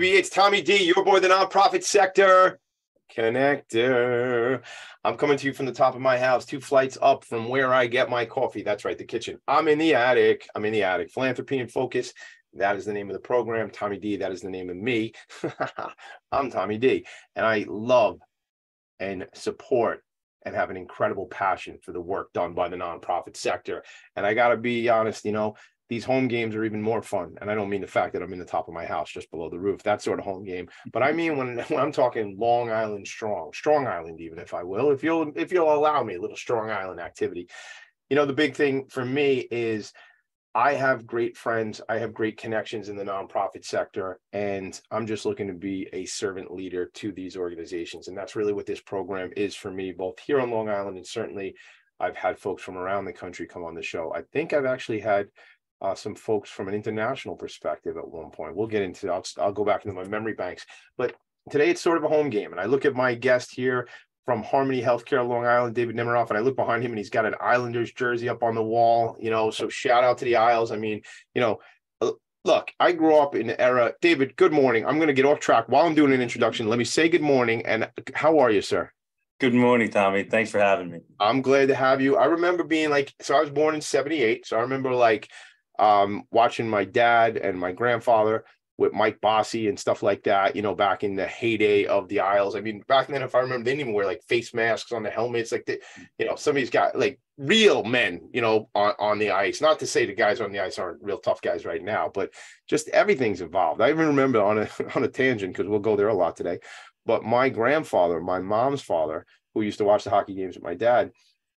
baby. It's Tommy D, your boy, the nonprofit sector connector. I'm coming to you from the top of my house, two flights up from where I get my coffee. That's right, the kitchen. I'm in the attic. I'm in the attic. Philanthropy in Phocus. That is the name of the program. Tommy D, that is the name of me. I'm Tommy D, and I love and support and have an incredible passion for the work done by the nonprofit sector. And I got to be honest, you know, these home games are even more fun. And I don't mean the fact that I'm in the top of my house, just below the roof, that sort of home game. But I mm-hmm. mean when, when I'm talking Long Island strong, Strong Island, even if I will, if you'll if you'll allow me a little Strong Island activity. You know, the big thing for me is I have great friends. I have great connections in the nonprofit sector, and I'm just looking to be a servant leader to these organizations. And that's really what this program is for me, both here on Long Island and certainly I've had folks from around the country come on the show. I think I've actually had uh, some folks from an international perspective at one point. We'll get into. I'll I'll go back into my memory banks, but today it's sort of a home game, and I look at my guest here from Harmony Healthcare Long Island, David Nemiroff, and I look behind him and he's got an Islanders jersey up on the wall. You know, so shout out to the Isles. I mean, you know, uh, look, I grew up in the era. David, good morning. I'm going to get off track while I'm doing an introduction. Let me say good morning and how are you, sir? Good morning, Tommy. Thanks for having me. I'm glad to have you. I remember being like, so I was born in 78. So I remember like um, watching my dad and my grandfather with Mike Bossy and stuff like that, you know, back in the heyday of the Isles. I mean, back then, if I remember, they didn't even wear like face masks on the helmets. Like, the, you know, somebody's got like real men, you know, on, on the ice. Not to say the guys on the ice aren't real tough guys right now, but just everything's involved. I even remember on a, on a tangent, because we'll go there a lot today, but my grandfather, my mom's father, who used to watch the hockey games with my dad,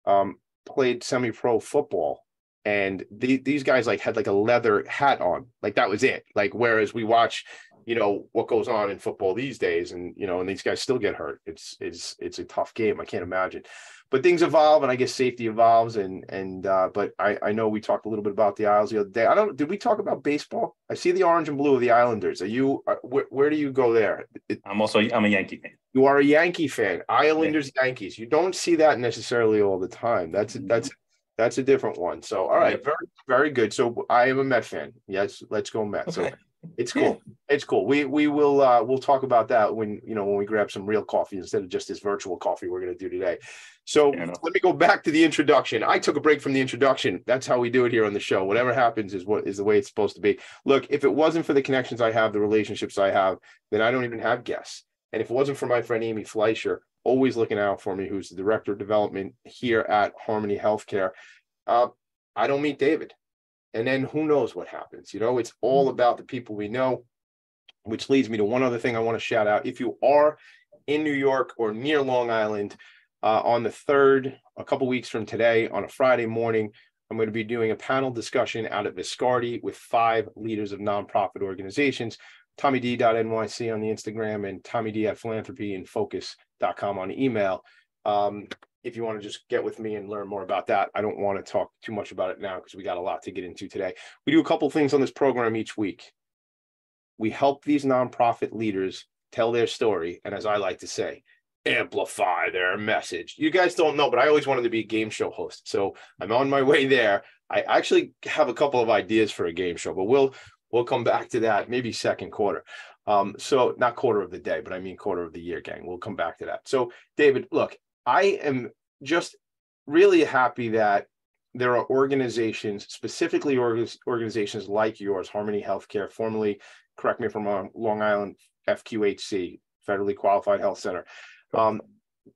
um, played semi-pro football and the, these guys like had like a leather hat on. Like that was it. Like whereas we watch you know what goes on in football these days and you know and these guys still get hurt it's it's it's a tough game i can't imagine. But things evolve and i guess safety evolves and and uh but i i know we talked a little bit about the isles the other day. I don't did we talk about baseball? I see the orange and blue of the islanders. Are you uh, where, where do you go there? It, i'm also i'm a yankee fan. You are a yankee fan. Islanders yeah. yankees. You don't see that necessarily all the time. That's that's that's a different one. So, all right, very, very good. So, I am a Met fan. Yes, let's go Met. Okay. So, it's cool. It's cool. We we will uh we'll talk about that when you know when we grab some real coffee instead of just this virtual coffee we're going to do today. So let me go back to the introduction. I took a break from the introduction. That's how we do it here on the show. Whatever happens is what is the way it's supposed to be. Look, if it wasn't for the connections I have, the relationships I have, then I don't even have guests. And if it wasn't for my friend Amy Fleischer, always looking out for me, who's the director of development here at Harmony Healthcare. Uh, I don't meet David. And then who knows what happens? You know, it's all mm-hmm. about the people we know, which leads me to one other thing I want to shout out. If you are in New York or near Long Island uh, on the third, a couple weeks from today, on a Friday morning, I'm going to be doing a panel discussion out at Viscardi with five leaders of nonprofit organizations. TommyD.nyc on the Instagram and TommyD at philanthropy and focus.com on email. Um, if you want to just get with me and learn more about that, I don't want to talk too much about it now because we got a lot to get into today. We do a couple things on this program each week. We help these nonprofit leaders tell their story, and as I like to say, amplify their message. You guys don't know, but I always wanted to be a game show host, so I'm on my way there. I actually have a couple of ideas for a game show, but we'll we'll come back to that maybe second quarter. Um, so not quarter of the day, but I mean quarter of the year, gang. We'll come back to that. So, David, look, I am just really happy that there are organizations, specifically organizations like yours, Harmony Healthcare, formerly, correct me wrong, Long Island FQHC, Federally Qualified Health Center, um,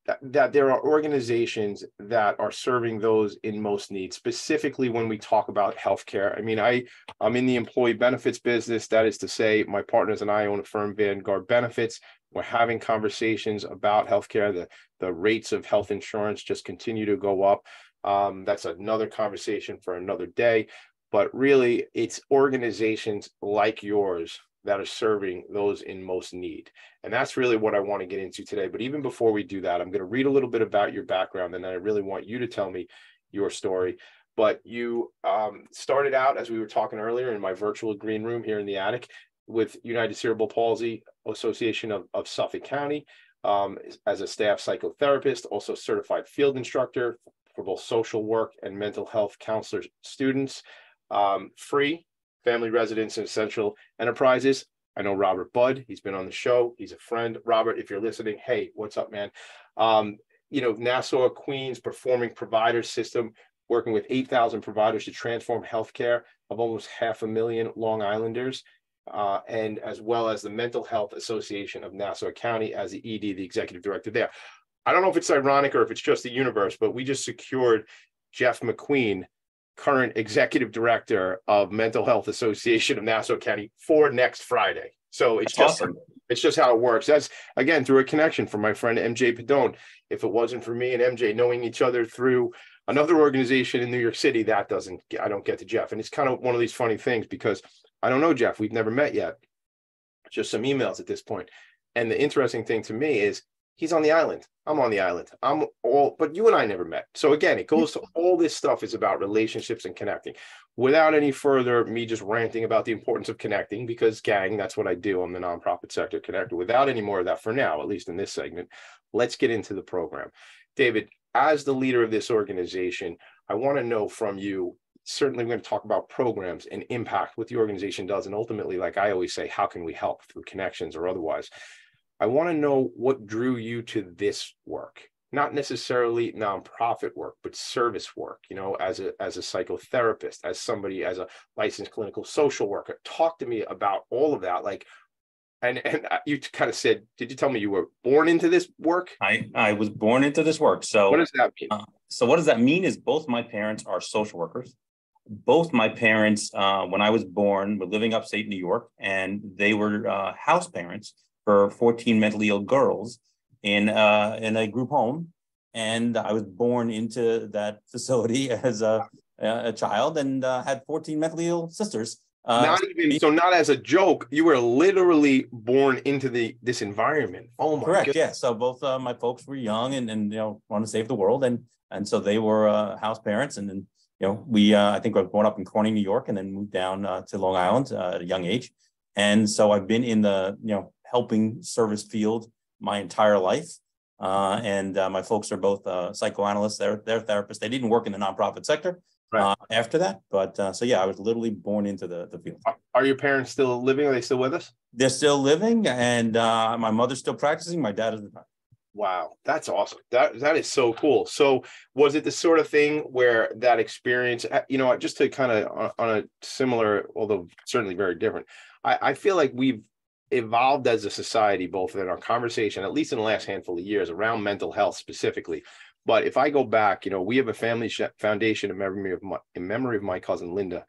that, that there are organizations that are serving those in most need, specifically when we talk about healthcare. I mean, I, I'm in the employee benefits business. That is to say, my partners and I own a firm, Vanguard Benefits. We're having conversations about healthcare. The, the rates of health insurance just continue to go up. Um, that's another conversation for another day. But really, it's organizations like yours that are serving those in most need. And that's really what I want to get into today. But even before we do that, I'm going to read a little bit about your background, and then I really want you to tell me your story. But you um, started out, as we were talking earlier, in my virtual green room here in the attic with United Cerebral Palsy Association of, of Suffolk County um, as a staff psychotherapist, also certified field instructor for both social work and mental health counselor students. Um, free family residence and essential enterprises. I know Robert Budd. He's been on the show. He's a friend. Robert, if you're listening, hey, what's up, man? Um, you know, Nassau Queens Performing Provider System, working with 8,000 providers to transform healthcare of almost half a million Long Islanders, uh, and as well as the Mental Health Association of Nassau County as the ED, the executive director there. I don't know if it's ironic or if it's just the universe, but we just secured Jeff McQueen current executive director of Mental Health Association of Nassau County for next Friday. So it's That's just awesome. it's just how it works. That's again through a connection from my friend MJ Padone. If it wasn't for me and MJ knowing each other through another organization in New York City, that doesn't I don't get to Jeff. And it's kind of one of these funny things because I don't know Jeff. We've never met yet. Just some emails at this point. And the interesting thing to me is he's on the island. I'm on the island. I'm all, but you and I never met. So again, it goes to all this stuff is about relationships and connecting. Without any further me just ranting about the importance of connecting, because gang, that's what I do. I'm the nonprofit sector connector. Without any more of that for now, at least in this segment, let's get into the program. David, as the leader of this organization, I want to know from you. Certainly, we're going to talk about programs and impact, what the organization does, and ultimately, like I always say, how can we help through connections or otherwise? I want to know what drew you to this work, not necessarily nonprofit work, but service work, you know, as a as a psychotherapist, as somebody as a licensed clinical social worker. Talk to me about all of that. Like and and uh, you kind of said, did you tell me you were born into this work? I I was born into this work. So what does that mean? Uh, so what does that mean? Is both my parents are social workers. Both my parents, uh, when I was born, were living upstate New York, and they were uh, house parents for 14 mentally ill girls in uh, in a group home, and I was born into that facility as a a child and uh, had 14 mentally ill sisters. Uh, not even so, not as a joke. You were literally born into the this environment. Oh my correct. Yeah. So both uh, my folks were young and and you know want to save the world, and and so they were uh, house parents, and then you know we uh, I think I was born up in Corning, New York, and then moved down uh, to Long Island uh, at a young age, and so I've been in the you know helping service field my entire life. Uh, and uh, my folks are both uh, psychoanalysts. They're, they're therapists. They didn't work in the nonprofit sector right. Uh, after that. But uh, so, yeah, I was literally born into the, the field. Are your parents still living? Are they still with us? They're still living. And uh, my mother's still practicing. My dad is retired. Wow, that's awesome. That that is so cool. So, was it the sort of thing where that experience, you know, just to kind of on a similar, although certainly very different, I, I feel like we've evolved as a society, both in our conversation, at least in the last handful of years, around mental health specifically. But if I go back, you know, we have a family foundation in memory of my, in memory of my cousin Linda,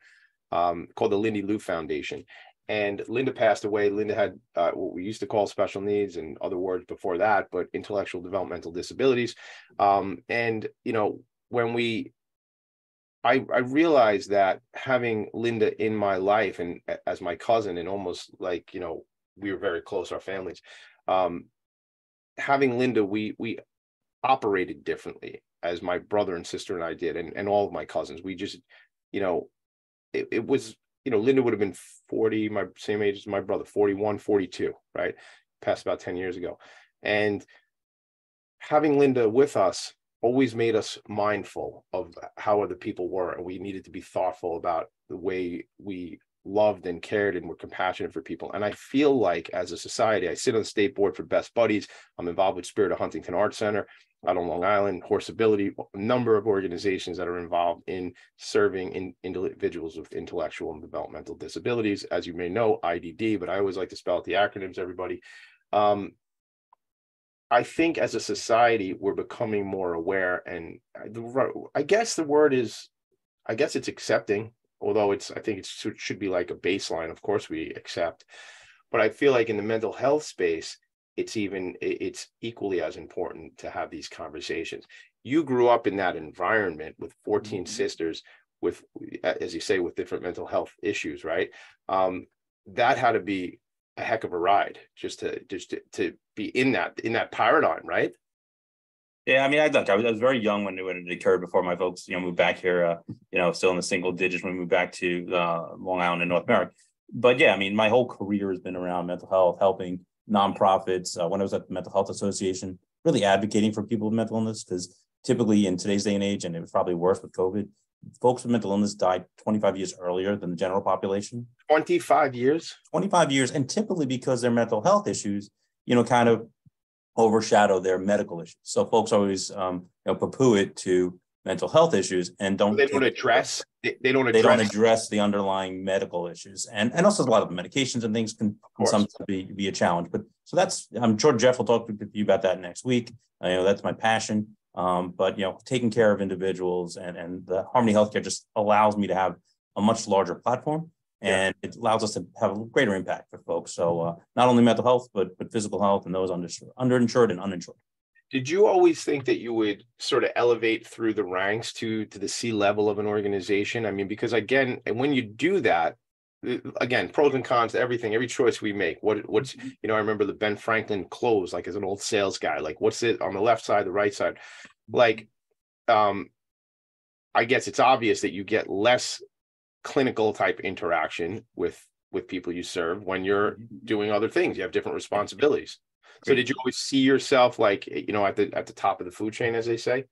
um, called the Lindy Lou Foundation. And Linda passed away. Linda had uh, what we used to call special needs and other words before that, but intellectual developmental disabilities. Um, and you know, when we I, I realized that having Linda in my life and as my cousin and almost like you know we were very close, our families. Um, having Linda, we we operated differently as my brother and sister and I did, and, and all of my cousins. We just, you know, it, it was, you know, Linda would have been 40, my same age as my brother, 41, 42, right? Passed about 10 years ago. And having Linda with us always made us mindful of how other people were. And we needed to be thoughtful about the way we loved and cared and were compassionate for people. And I feel like as a society, I sit on the state board for Best Buddies. I'm involved with Spirit of Huntington Arts Center out on Long Island, Horse Ability, a number of organizations that are involved in serving in, individuals with intellectual and developmental disabilities. As you may know, IDD, but I always like to spell out the acronyms, everybody. Um, I think as a society, we're becoming more aware. And I guess the word is, I guess it's accepting although it's i think it should be like a baseline of course we accept. But i feel like in the mental health space it's even it's equally as important to have these conversations. You grew up in that environment with 14 mm-hmm. sisters with as you say with different mental health issues right? Um, that had to be a heck of a ride just to just to, to be in that in that paradigm right yeah, I mean, I look, I was, I was very young when it, when it occurred before my folks, you know, moved back here, uh, you know, still in the single digits when we moved back to uh, Long Island in North America. But yeah, I mean, my whole career has been around mental health, helping nonprofits. Uh, when I was at the Mental Health Association, really advocating for people with mental illness, because typically in today's day and age, and it was probably worse with COVID, folks with mental illness died 25 years earlier than the general population. 25 years? 25 years. And typically because their mental health issues, you know, kind of overshadow their medical issues. So folks always, um, you know, poo-poo it to mental health issues and don't they don't address they, they don't address they don't address. the underlying medical issues. And and also a lot of medications and things can, can sometimes be, be a challenge. But so that's i'm sure jeff will talk to you about that next week. You know that's my passion. Um, but you know taking care of individuals and and the harmony healthcare just allows me to have a much larger platform and yeah. it allows us to have a greater impact for folks so uh, not only mental health but but physical health and those under, underinsured and uninsured did you always think that you would sort of elevate through the ranks to to the C level of an organization? I mean, because again, and when you do that, again, pros and cons to everything, every choice we make. What what's mm-hmm. you know, I remember the Ben Franklin close, like as an old sales guy, like what's it on the left side, the right side, like um I guess it's obvious that you get less clinical type interaction with with people you serve when you're mm-hmm. doing other things. You have different responsibilities. So did you always see yourself like you know at the at the top of the food chain, as they say?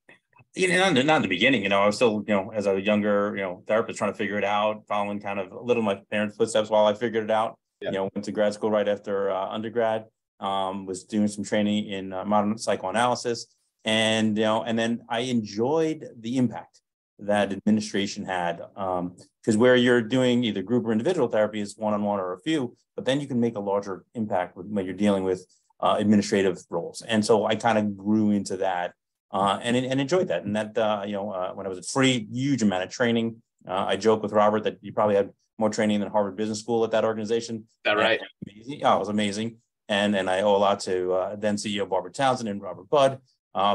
You know, not, not in the beginning. You know, I was still you know as a younger you know therapist trying to figure it out, following kind of a little my parents' footsteps while I figured it out. Yeah. You know, went to grad school right after uh, undergrad. Um, was doing some training in uh, modern psychoanalysis, and you know, and then I enjoyed the impact that administration had because um, where you're doing either group or individual therapy is one-on-one or a few but then you can make a larger impact when you're dealing with uh, administrative roles. And so I kind of grew into that uh, and, and enjoyed that. And that, uh, you know, uh, when I was at free, huge amount of training. Uh, I joke with Robert that you probably had more training than Harvard Business School at that organization. That right? And, oh, it was amazing. And and I owe a lot to uh, then CEO Barbara Townsend and Robert Budd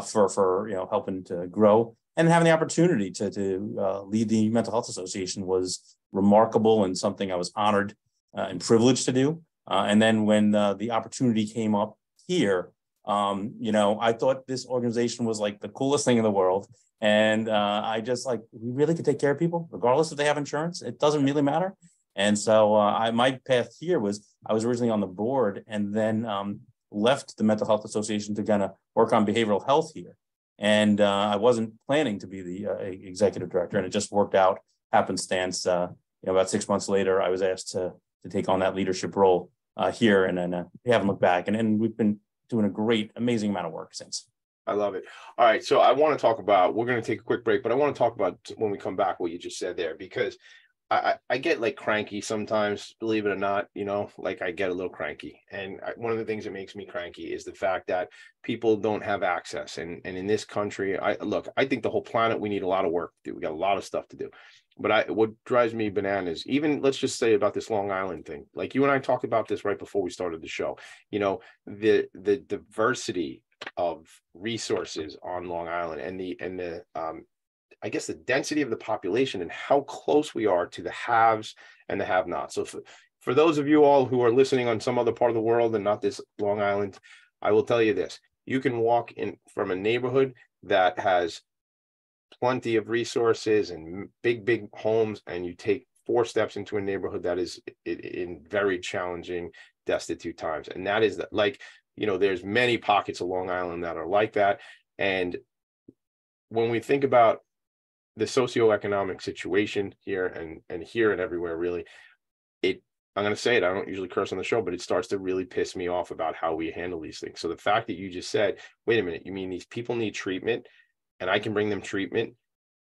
for for you know helping to grow and having the opportunity to to lead the Mental Health Association was remarkable and something I was honored and privileged to do. Uh, and then when uh, the opportunity came up here, um, you know, I thought this organization was like the coolest thing in the world. And uh, I just like, we really could take care of people, regardless if they have insurance. It doesn't really matter. And so uh, I, my path here was I was originally on the board and then um, left the Mental Health Association to kind of work on behavioral health here. And uh, I wasn't planning to be the uh, executive director, and it just worked out happenstance. you know, about six months later, I was asked to to take on that leadership role uh, here, and then uh, we haven't looked back. And, and we've been doing a great, amazing amount of work since. I love it. All right, so I want to talk about. We're going to take a quick break, but I want to talk about when we come back what you just said there because I, I get like cranky sometimes, believe it or not, you know, like I get a little cranky. And I, one of the things that makes me cranky is the fact that people don't have access. And, and in this country, I look, I think the whole planet, we need a lot of work to do. We got a lot of stuff to do but I what drives me bananas, even let's just say about this Long Island thing. Like you and I talked about this right before we started the show. You know, the the diversity of resources on Long Island and the and the um I guess the density of the population and how close we are to the haves and the have-nots. So for, for those of you all who are listening on some other part of the world and not this Long Island, I will tell you this. You can walk in from a neighborhood that has plenty of resources and big, big homes, and you take four steps into a neighborhood that is in very challenging, destitute times. And that is that, like, you know, there's many pockets of Long Island that are like that. And when we think about the socioeconomic situation here and and here and everywhere, really, it I'm going to say it. I don't usually curse on the show, but it starts to really piss me off about how we handle these things. So the fact that you just said, wait a minute, you mean these people need treatment and I can bring them treatment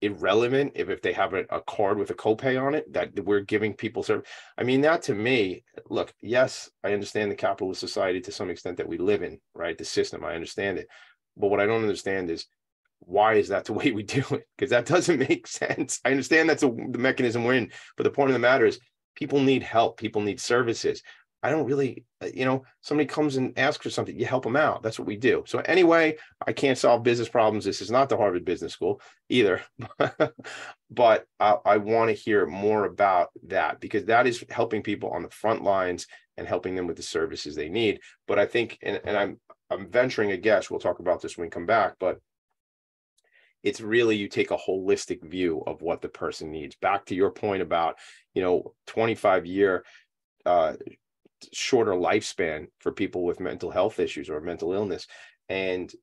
irrelevant if, if they have a, a card with a copay on it that we're giving people service. I mean, that to me, look, yes, I understand the capitalist society to some extent that we live in, right? The system, I understand it. But what I don't understand is why is that the way we do it? Because that doesn't make sense. I understand that's a, the mechanism we're in, but the point of the matter is people need help, people need services. I don't really, uh, you know, somebody comes and asks for something, you help them out. That's what we do. So anyway, I can't solve business problems. This is not the Harvard Business School either, but I, I want to hear more about that because that is helping people on the front lines and helping them with the services they need. But I think, and, and I'm I'm venturing a guess. We'll talk about this when we come back, but it's really you take a holistic view of what the person needs. Back to your point about, you know, 25 year uh, shorter lifespan for people with mental health issues or mental illness and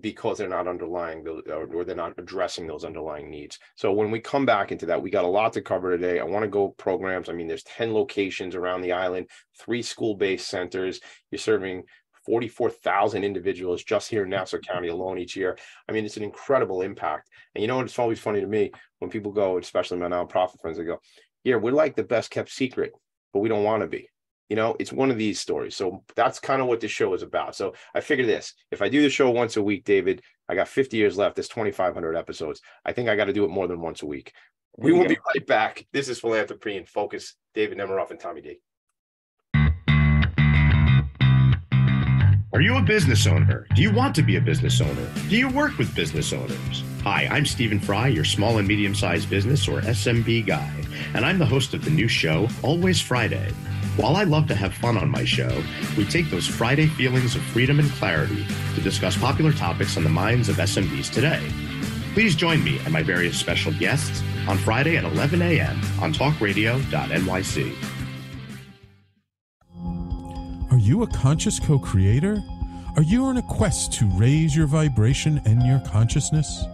because they're not underlying or they're not addressing those underlying needs. So when we come back into that, we got a lot to cover today. I want to go programs. I mean, there's 10 locations around the island, three school-based centers. You're serving 44,000 individuals just here in Nassau County alone each year. I mean, it's an incredible impact. And you know what? It's always funny to me when people go, especially my nonprofit friends, they go, Yeah, we're like the best kept secret, but we don't want to be. You know, it's one of these stories. So that's kind of what this show is about. So I figured this if I do the show once a week, David, I got 50 years left. There's 2,500 episodes. I think I got to do it more than once a week. We will be right back. This is Philanthropy in Phocus. David Nemiroff and Tommy D. Are you a business owner? Do you want to be a business owner? Do you work with business owners? Hi, I'm Stephen Fry, your small and medium sized business or SMB guy, and I'm the host of the new show, Always Friday. While I love to have fun on my show, we take those Friday feelings of freedom and clarity to discuss popular topics on the minds of SMBs today. Please join me and my various special guests on Friday at 11 a.m. on talkradio.nyc. you a conscious co creator? Are you on a quest to raise your vibration and your consciousness?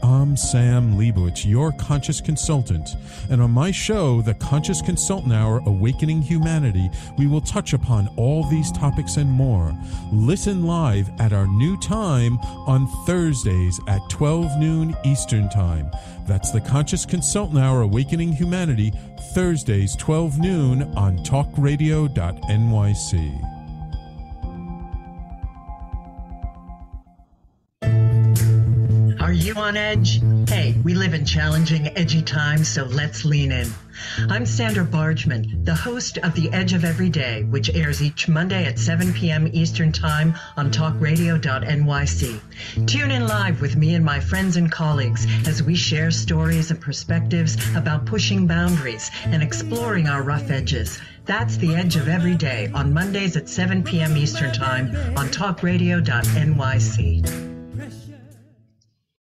I'm Sam Leibowitz, your conscious consultant, and on my show, The Conscious Consultant Hour Awakening Humanity, we will touch upon all these topics and more. Listen live at our new time on Thursdays at 12 noon Eastern Time. That's The Conscious Consultant Hour Awakening Humanity, Thursdays 12 noon on talkradio.nyc. Are you on edge? Hey, we live in challenging, edgy times, so let's lean in. I'm Sandra Bargman, the host of The Edge of Every Day, which airs each Monday at 7 p.m. Eastern Time on talkradio.nyc. Tune in live with me and my friends and colleagues as we share stories and perspectives about pushing boundaries and exploring our rough edges. That's The Edge of Every Day on Mondays at 7 p.m. Eastern Time on talkradio.nyc.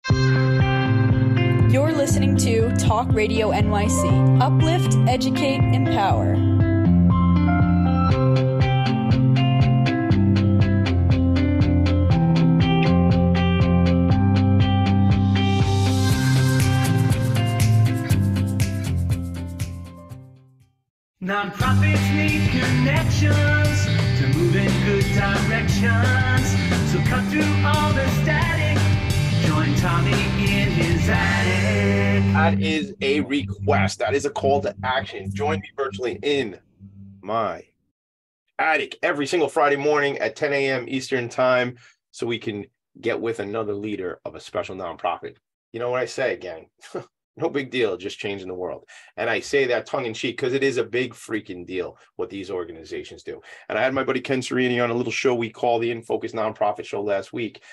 You're listening to Talk Radio NYC. Uplift, educate, empower. Nonprofits need connections to move in good directions. So cut through all the static. Tommy in his attic. That is a request. That is a call to action. Join me virtually in my attic every single Friday morning at 10 a.m. Eastern Time so we can get with another leader of a special nonprofit. You know what I say, gang? no big deal, just changing the world. And I say that tongue in cheek because it is a big freaking deal what these organizations do. And I had my buddy Ken Serini on a little show we call the In Focus Nonprofit Show last week.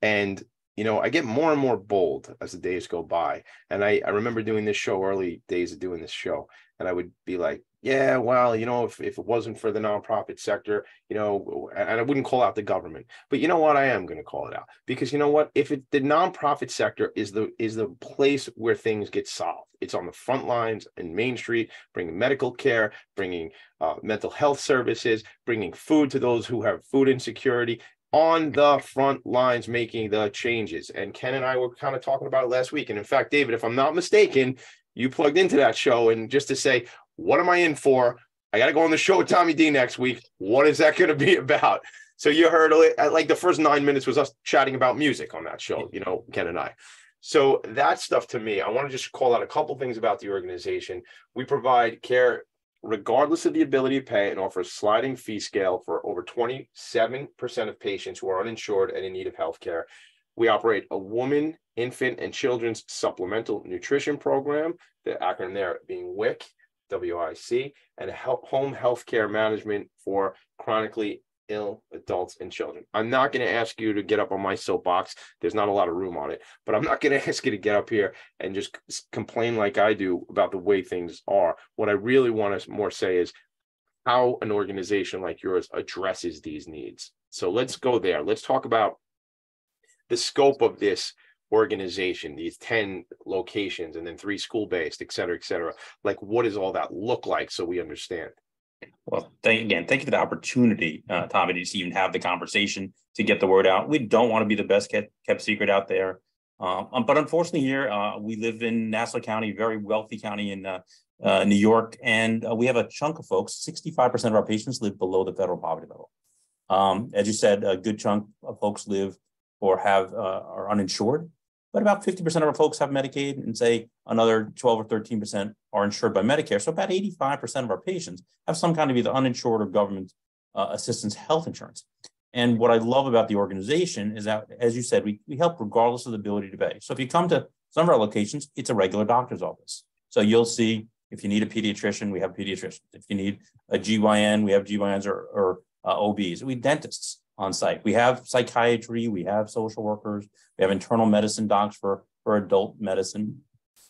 And you know, I get more and more bold as the days go by. And I, I remember doing this show early days of doing this show. And I would be like, yeah, well, you know, if, if it wasn't for the nonprofit sector, you know, and I wouldn't call out the government, but you know what, I am going to call it out because you know what, if it, the nonprofit sector is the is the place where things get solved, it's on the front lines in Main Street, bringing medical care, bringing uh, mental health services, bringing food to those who have food insecurity, on the front lines making the changes. And Ken and I were kind of talking about it last week. And in fact, David, if I'm not mistaken, you plugged into that show and just to say, what am I in for? I got to go on the show with Tommy D next week. What is that going to be about? So you heard like the first nine minutes was us chatting about music on that show, you know, Ken and I. So that stuff to me, I want to just call out a couple things about the organization. We provide care regardless of the ability to pay and offer a sliding fee scale for over 27% of patients who are uninsured and in need of health care. We operate a woman, infant, and children's supplemental nutrition program, the acronym there being WIC, WIC, and home health care management for chronically ill adults and children. I'm not going to ask you to get up on my soapbox. There's not a lot of room on it, but I'm not going to ask you to get up here and just complain like I do about the way things are. What I really want to more say is how an organization like yours addresses these needs. So let's go there. Let's talk about the scope of this organization, these 10 locations and then three school based, et cetera, et cetera. Like, what does all that look like so we understand? Well, thank again. Thank you for the opportunity, uh, Tommy, to just even have the conversation to get the word out. We don't want to be the best kept, kept secret out there, um, um, but unfortunately, here uh, we live in Nassau County, very wealthy county in uh, uh, New York, and uh, we have a chunk of folks. Sixty-five percent of our patients live below the federal poverty level. Um, as you said, a good chunk of folks live or have uh, are uninsured, but about 50% of our folks have Medicaid and say another 12 or 13% are insured by Medicare. So about 85% of our patients have some kind of either uninsured or government uh, assistance health insurance. And what I love about the organization is that, as you said, we, we help regardless of the ability to pay. So if you come to some of our locations, it's a regular doctor's office. So you'll see if you need a pediatrician, we have pediatricians. If you need a GYN, we have GYNs or, or uh, OBs. We dentists on site. We have psychiatry, we have social workers, we have internal medicine docs for, for adult medicine,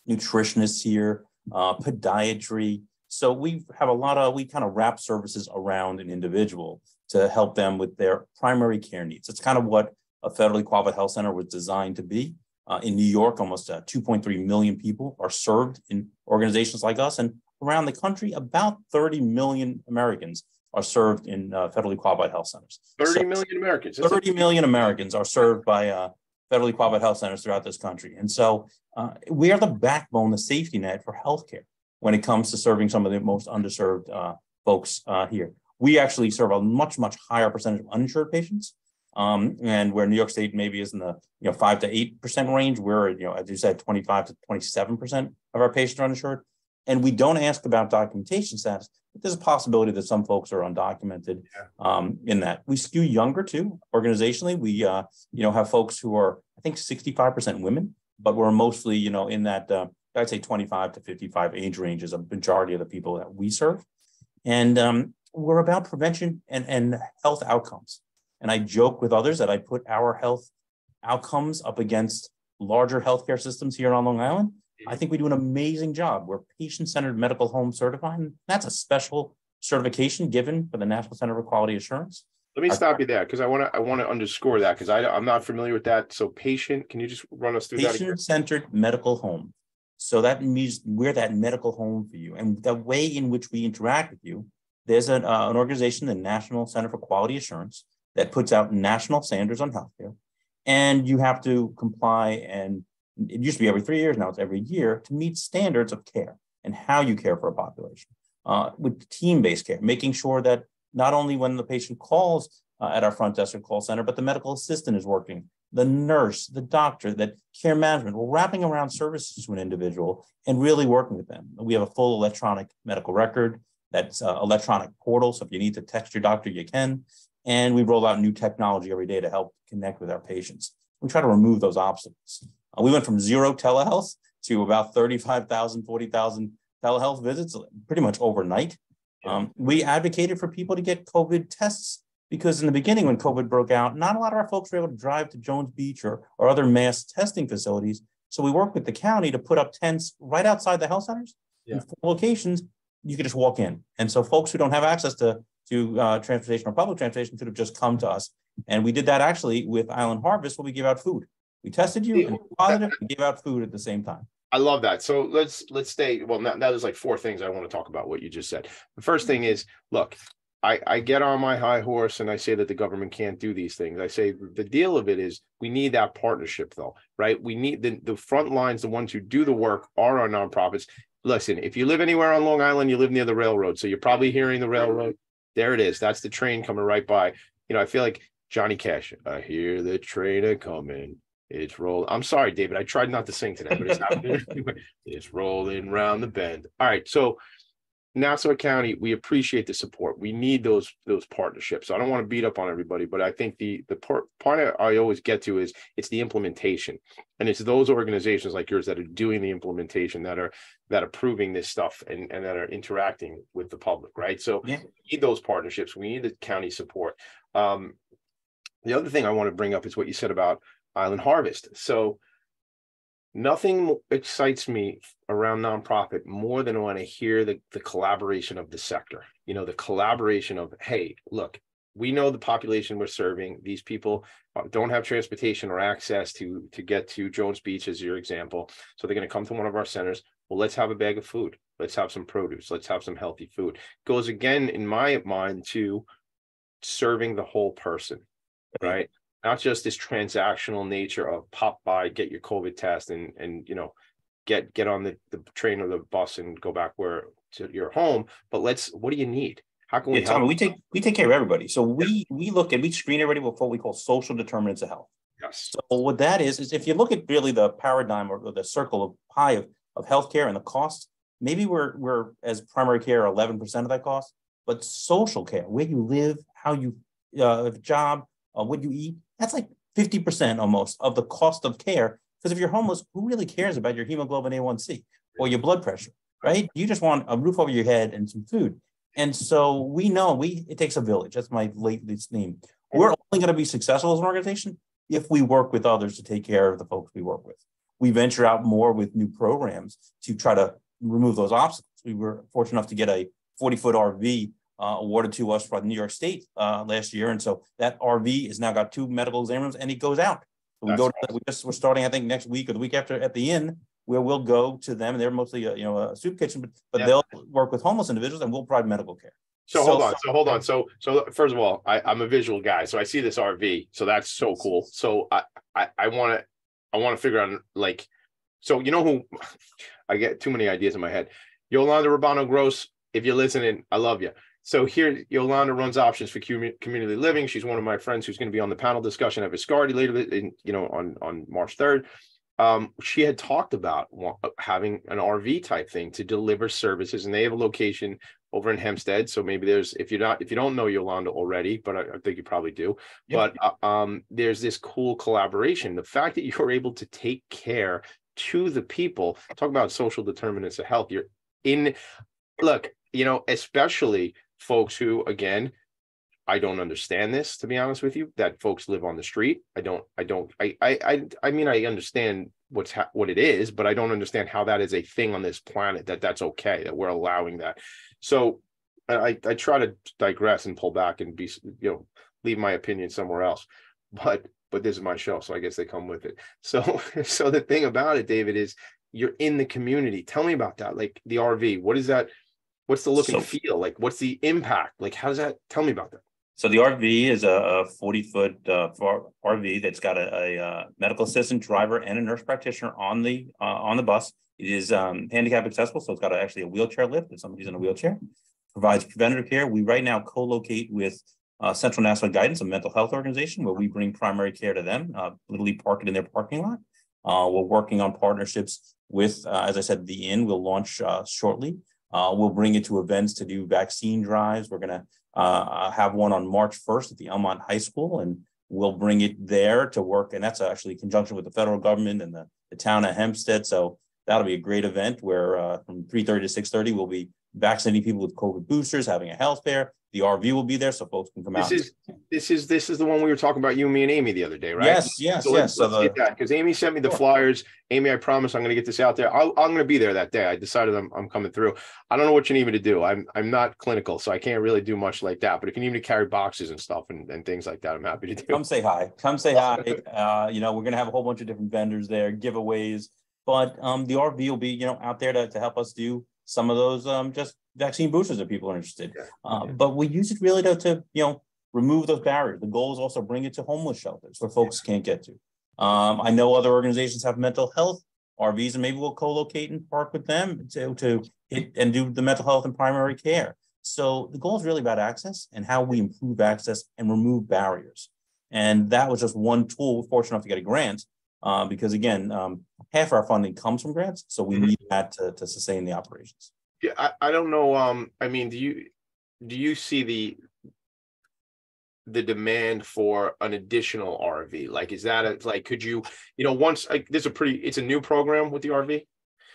nutritionists here, uh, podiatry. So we have a lot of, we kind of wrap services around an individual to help them with their primary care needs. It's kind of what a federally qualified health center was designed to be. Uh, in New York, almost uh, 2.3 million people are served in organizations like us. And around the country, about 30 million Americans are served in uh, federally qualified health centers. Thirty million so Americans. 30 million Americans are served by uh, federally qualified health centers throughout this country. And so uh, we are the backbone, the safety net for healthcare when it comes to serving some of the most underserved uh, folks uh, here. We actually serve a much, much higher percentage of uninsured patients. Um, and where New York State maybe is in the you know five to eight percent range, we're you know as you said, 25 to 27 percent of our patients are uninsured. And we don't ask about documentation status but there's a possibility that some folks are undocumented um, in that. We skew younger too. Organizationally, we uh, you know have folks who are I think 65% women, but we're mostly you know in that uh, I'd say 25 to 55 age range is a majority of the people that we serve, and um, we're about prevention and and health outcomes. And I joke with others that I put our health outcomes up against larger healthcare systems here on Long Island I think we do an amazing job. We're patient-centered medical home certified. And That's a special certification given for the National Center for Quality Assurance. Let me stop you there because I want to I want to underscore that because I I'm not familiar with that. So patient, can you just run us through? Patient-centered medical home. So that means we're that medical home for you, and the way in which we interact with you. There's an, uh, an organization, the National Center for Quality Assurance, that puts out national standards on healthcare, and you have to comply and it used to be every three years, now it's every year to meet standards of care and how you care for a population uh, with team-based care, making sure that not only when the patient calls uh, at our front desk or call center, but the medical assistant is working, the nurse, the doctor, that care management, we're wrapping around services to an individual and really working with them. We have a full electronic medical record that's uh, electronic portal. So if you need to text your doctor, you can. And we roll out new technology every day to help connect with our patients. We try to remove those obstacles. Uh, we went from zero telehealth to about 35,000, 40,000 telehealth visits pretty much overnight. Um, we advocated for people to get COVID tests because in the beginning, when COVID broke out, not a lot of our folks were able to drive to Jones Beach or, or other mass testing facilities. So we worked with the county to put up tents right outside the health centers yeah. in locations. You could just walk in. And so folks who don't have access to, to uh, transportation or public transportation could have just come to us. And we did that actually with Island Harvest where we give out food. We tested you and positive and gave out food at the same time. I love that. So let's let's stay. Well, now, now there's like four things I want to talk about. What you just said. The first thing is, look, I, I get on my high horse and I say that the government can't do these things. I say the deal of it is we need that partnership, though, right? We need the, the front lines, the ones who do the work are our nonprofits. Listen, if you live anywhere on Long Island, you live near the railroad. So you're probably hearing the railroad. There it is. That's the train coming right by. You know, I feel like Johnny Cash. I hear the train a coming. It's rolling. I'm sorry, David. I tried not to sing today, but it's happening. it's rolling round the bend. All right. So Nassau County, we appreciate the support. We need those those partnerships. I don't want to beat up on everybody, but I think the the part part I always get to is it's the implementation, and it's those organizations like yours that are doing the implementation that are that are proving this stuff and and that are interacting with the public, right? So yeah. we need those partnerships. We need the county support. Um, the other thing I want to bring up is what you said about Island Harvest. So nothing excites me around nonprofit more than when I hear the, the collaboration of the sector. You know, the collaboration of, hey, look, we know the population we're serving. These people uh, don't have transportation or access to to get to Jones Beach, as your example. So they're going to come to one of our centers. Well, let's have a bag of food. let's have some produce, let's have some healthy food. Goes again, in my mind, to serving the whole person, right? Not just this transactional nature of pop by, get your COVID test, and and you know, get get on the, the train or the bus and go back where to your home. But let's, what do you need? How can we Yeah, help? Tommy, we take we take care of everybody. So we we look at we screen everybody with what we call social determinants of health. Yes. So what that is is if you look at really the paradigm or the circle of pie of of healthcare and the cost, maybe we're we're as primary care eleven percent of that cost, but social care, where you live, how you uh, have a job, uh, what you eat, that's like fifty percent almost of the cost of care. Because if you're homeless, who really cares about your hemoglobin A1C or your blood pressure, right? You just want a roof over your head and some food. And so we know we it takes a village. That's my latest theme. We're only going to be successful as an organization if we work with others to take care of the folks we work with. We venture out more with new programs to try to remove those obstacles. We were fortunate enough to get a 40 foot RV uh, awarded to us from New York State uh, last year, and so that RV has now got two medical exam rooms, and it goes out. So we That's go. To, we just we're starting, I think, next week or the week after at the inn where we'll go to them. And They're mostly a, you know a soup kitchen, but but Yeah. they'll work with homeless individuals, and we'll provide medical care. So, So- hold on. So hold on. So so first of all, I, I'm a visual guy, so I see this RV. So that's so cool. So I I, I want to I want to figure out like so you know who I get too many ideas in my head. Yolanda Rabano Gross, if you're listening, I love you. So here, Yolanda runs options for community living. She's one of my friends who's going to be on the panel discussion at Viscardi later, in, you know, on on March third. Um, she had talked about having an RV type thing to deliver services, and they have a location over in Hempstead. So maybe there's if you're not if you don't know Yolanda already, but I, I think you probably do. Yep. But uh, um, there's this cool collaboration. The fact that you're able to take care to the people. Talk about social determinants of health. You're in. Look, you know, especially folks who, again, I don't understand this to be honest with you. That folks live on the street. I don't. I don't. I. I. I, I mean, I understand what's ha- what it is, but I don't understand how that is a thing on this planet. That that's okay. That we're allowing that. So I. I try to digress and pull back and be you know leave my opinion somewhere else. But but this is my show, so I guess they come with it. So so the thing about it, David, is you're in the community. Tell me about that. Like the RV. What is that? What's the look and feel? Like what's the impact? Like how does that? Tell me about that. So the RV is a, a forty foot uh, RV that's got a, a, uh medical assistant, driver, and a nurse practitioner on the uh, on the bus. It is um, handicap accessible, so it's got a, actually a wheelchair lift if somebody's in a wheelchair. Provides preventative care. We right now co-locate with uh, Central Nassau Guidance, a mental health organization, where we bring primary care to them. Uh, literally park it in their parking lot. Uh, we're working on partnerships with, uh, as I said, the Inn. We'll launch uh, shortly. Uh, we'll bring it to events to do vaccine drives. We're gonna uh, have one on March 1st at the Elmont High School, and we'll bring it there to work. And that's actually in conjunction with the federal government and the, the town of Hempstead. So that'll be a great event where uh, from 3:30 to 6:30 we'll be vaccinating people with COVID boosters, having a health fair. The RV will be there so folks can come out. This is this is this is the one we were talking about you, me, and Amy the other day, right? Yes, yes, So yes. let's, So let's the- that because Amy sent me the flyers. Amy, I promise I'm going to get this out there. I'll, I'm going to be there that day. I decided I'm, I'm coming through. I don't know what you need me to do. I'm I'm not clinical, so I can't really do much like that. But if you need me to carry boxes and stuff and, and things like that, I'm happy to do. come say hi. Come say hi. Uh, you know, we're gonna have a whole bunch of different vendors there, giveaways. But um, the RV will be, you know, out there to, to help us do some of those um just vaccine boosters if people are interested. Yeah. Uh, but we use it really to, to you know remove those barriers. The goal is also bring it to homeless shelters where folks can't get to. Um, I know other organizations have mental health RVs, and maybe we'll co-locate and park with them to to hit and do the mental health and primary care. So the goal is really about access and how we improve access and remove barriers. And that was just one tool. We're fortunate enough to get a grant uh, because again, um, half our funding comes from grants, so we Mhm. need that to, to sustain the operations. Yeah, I, I don't know. Um, I mean, do you do you see the the demand for an additional RV? Like, is that a, like, could you, you know, once like this is a pretty, it's a new program with the RV.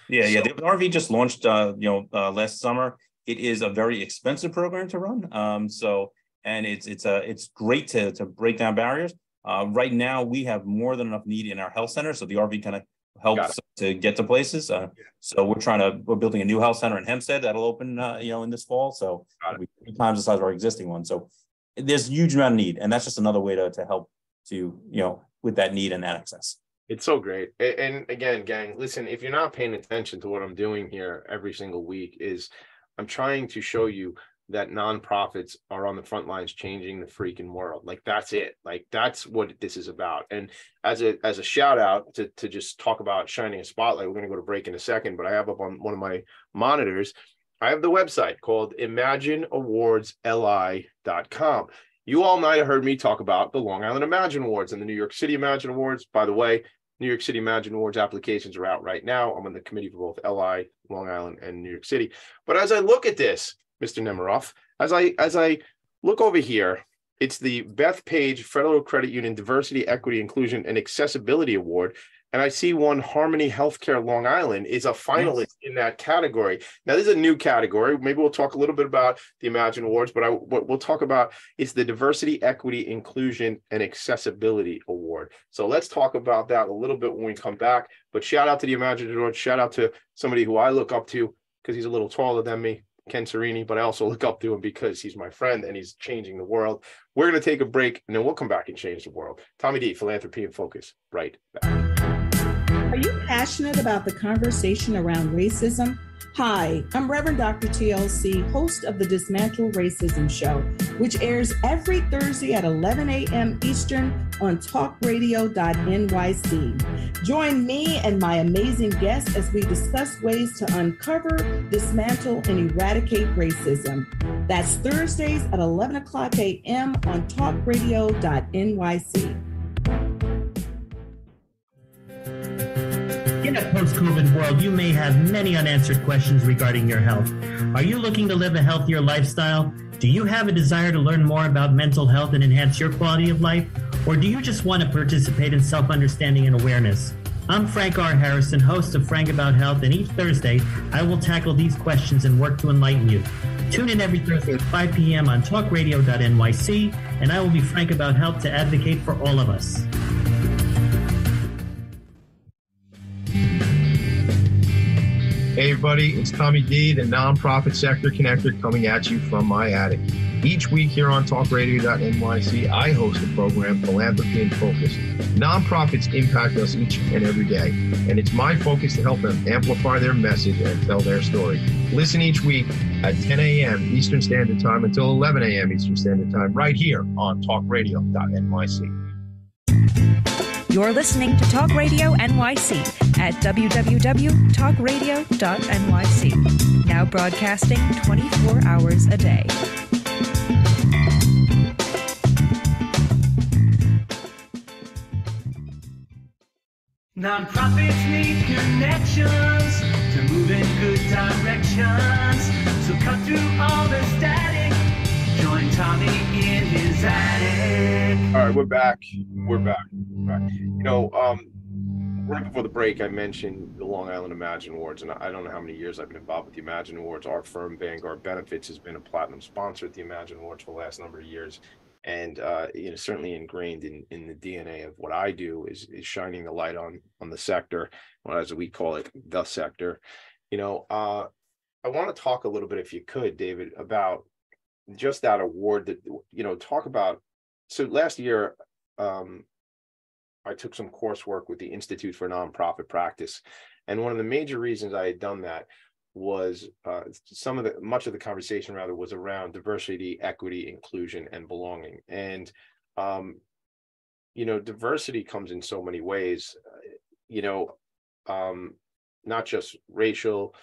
Yeah, yeah. The RV just launched, uh, you know, uh, last summer. It is a very expensive program to run. Um, so, and it's it's a it's great to to break down barriers. Uh, right now, we have more than enough need in our health center, so the RV kind of Got helps to get to places. Uh, so we're trying to we're building a new health center in Hempstead that'll open, uh, you know, in this fall. So three times the size of our existing one. So there's a huge amount of need, and that's just another way to to help to you know with that need and that access. It's so great. And again, gang, listen, if you're not paying attention to what I'm doing here every single week, is I'm trying to show you that nonprofits are on the front lines changing the freaking world. Like that's it. Like that's what this is about. And as a as a shout out to to just talk about shining a spotlight, we're gonna go to break in a second, but I have up on one of my monitors, I have the website called imagineawardsli.com. You all might have heard me talk about the Long Island Imagine Awards and the New York City Imagine Awards. By the way, New York City Imagine Awards applications are out right now. I'm on the committee for both LI, Long Island, and New York City. But as I look at this, Mr. Nemiroff, as I as I look over here, it's the Bethpage Federal Credit Union Diversity, Equity, Inclusion, and Accessibility Award. And I see one Harmony Healthcare Long Island is a finalist in that category. Now, this is a new category. Maybe we'll talk a little bit about the Imagine Awards, but I what we'll talk about is the Diversity, Equity, Inclusion, and Accessibility Award. So let's talk about that a little bit when we come back. But shout out to the Imagine Awards. Shout out to somebody who I look up to because he's a little taller than me, Ken Cerini, but I also look up to him because he's my friend and he's changing the world. We're going to take a break and then we'll come back and change the world. Tommy D, Philanthropy in Phocus, right back. Are you passionate about the conversation around racism? Hi, I'm Reverend Dr. TLC, host of the Dismantle Racism Show, which airs every Thursday at 11 a.m. Eastern on talkradio.nyc. Join me and my amazing guests as we discuss ways to uncover, dismantle, and eradicate racism. That's Thursdays at 11 o'clock a.m. on talkradio.nyc. In a post COVID world, you may have many unanswered questions regarding your health. Are you looking to live a healthier lifestyle? Do you have a desire to learn more about mental health and enhance your quality of life? Or do you just want to participate in self understanding and awareness? I'm Frank R. Harrison, host of Frank About Health, and each Thursday I will tackle these questions and work to enlighten you. Tune in every Thursday at 5 p.m. on talkradio.nyc, and I will be frank about health to advocate for all of us. Hey, everybody, it's Tommy D, the nonprofit sector connector, coming at you from my attic. Each week here on talkradio.nyc, I host a program, Philanthropy in Phocus. Nonprofits impact us each and every day, and it's my focus to help them amplify their message and tell their story. Listen each week at 10 a.m. Eastern Standard Time until 11 a.m. Eastern Standard Time, right here on talkradio.nyc. You're listening to Talk Radio NYC at www.talkradio.nyc. Now broadcasting 24 hours a day. Nonprofits need connections to move in good directions. So cut through all the static. Tommy in his attic. All right, we're back. We're back. We're back. You know, um, right before the break, I mentioned the Long Island Imagine Awards, and I don't know how many years I've been involved with the Imagine Awards. Our firm, Vanguard Benefits, has been a platinum sponsor at the Imagine Awards for the last number of years, and uh, you know, certainly ingrained in in the DNA of what I do is is shining the light on on the sector, or as we call it, the sector. You know, uh, I want to talk a little bit, if you could, David, about just that award that you know talk about so last year um i took some coursework with the institute for nonprofit practice and one of the major reasons i had done that was uh, some of the much of the conversation rather was around diversity equity inclusion and belonging. And um you know diversity comes in so many ways uh, you know um not just racial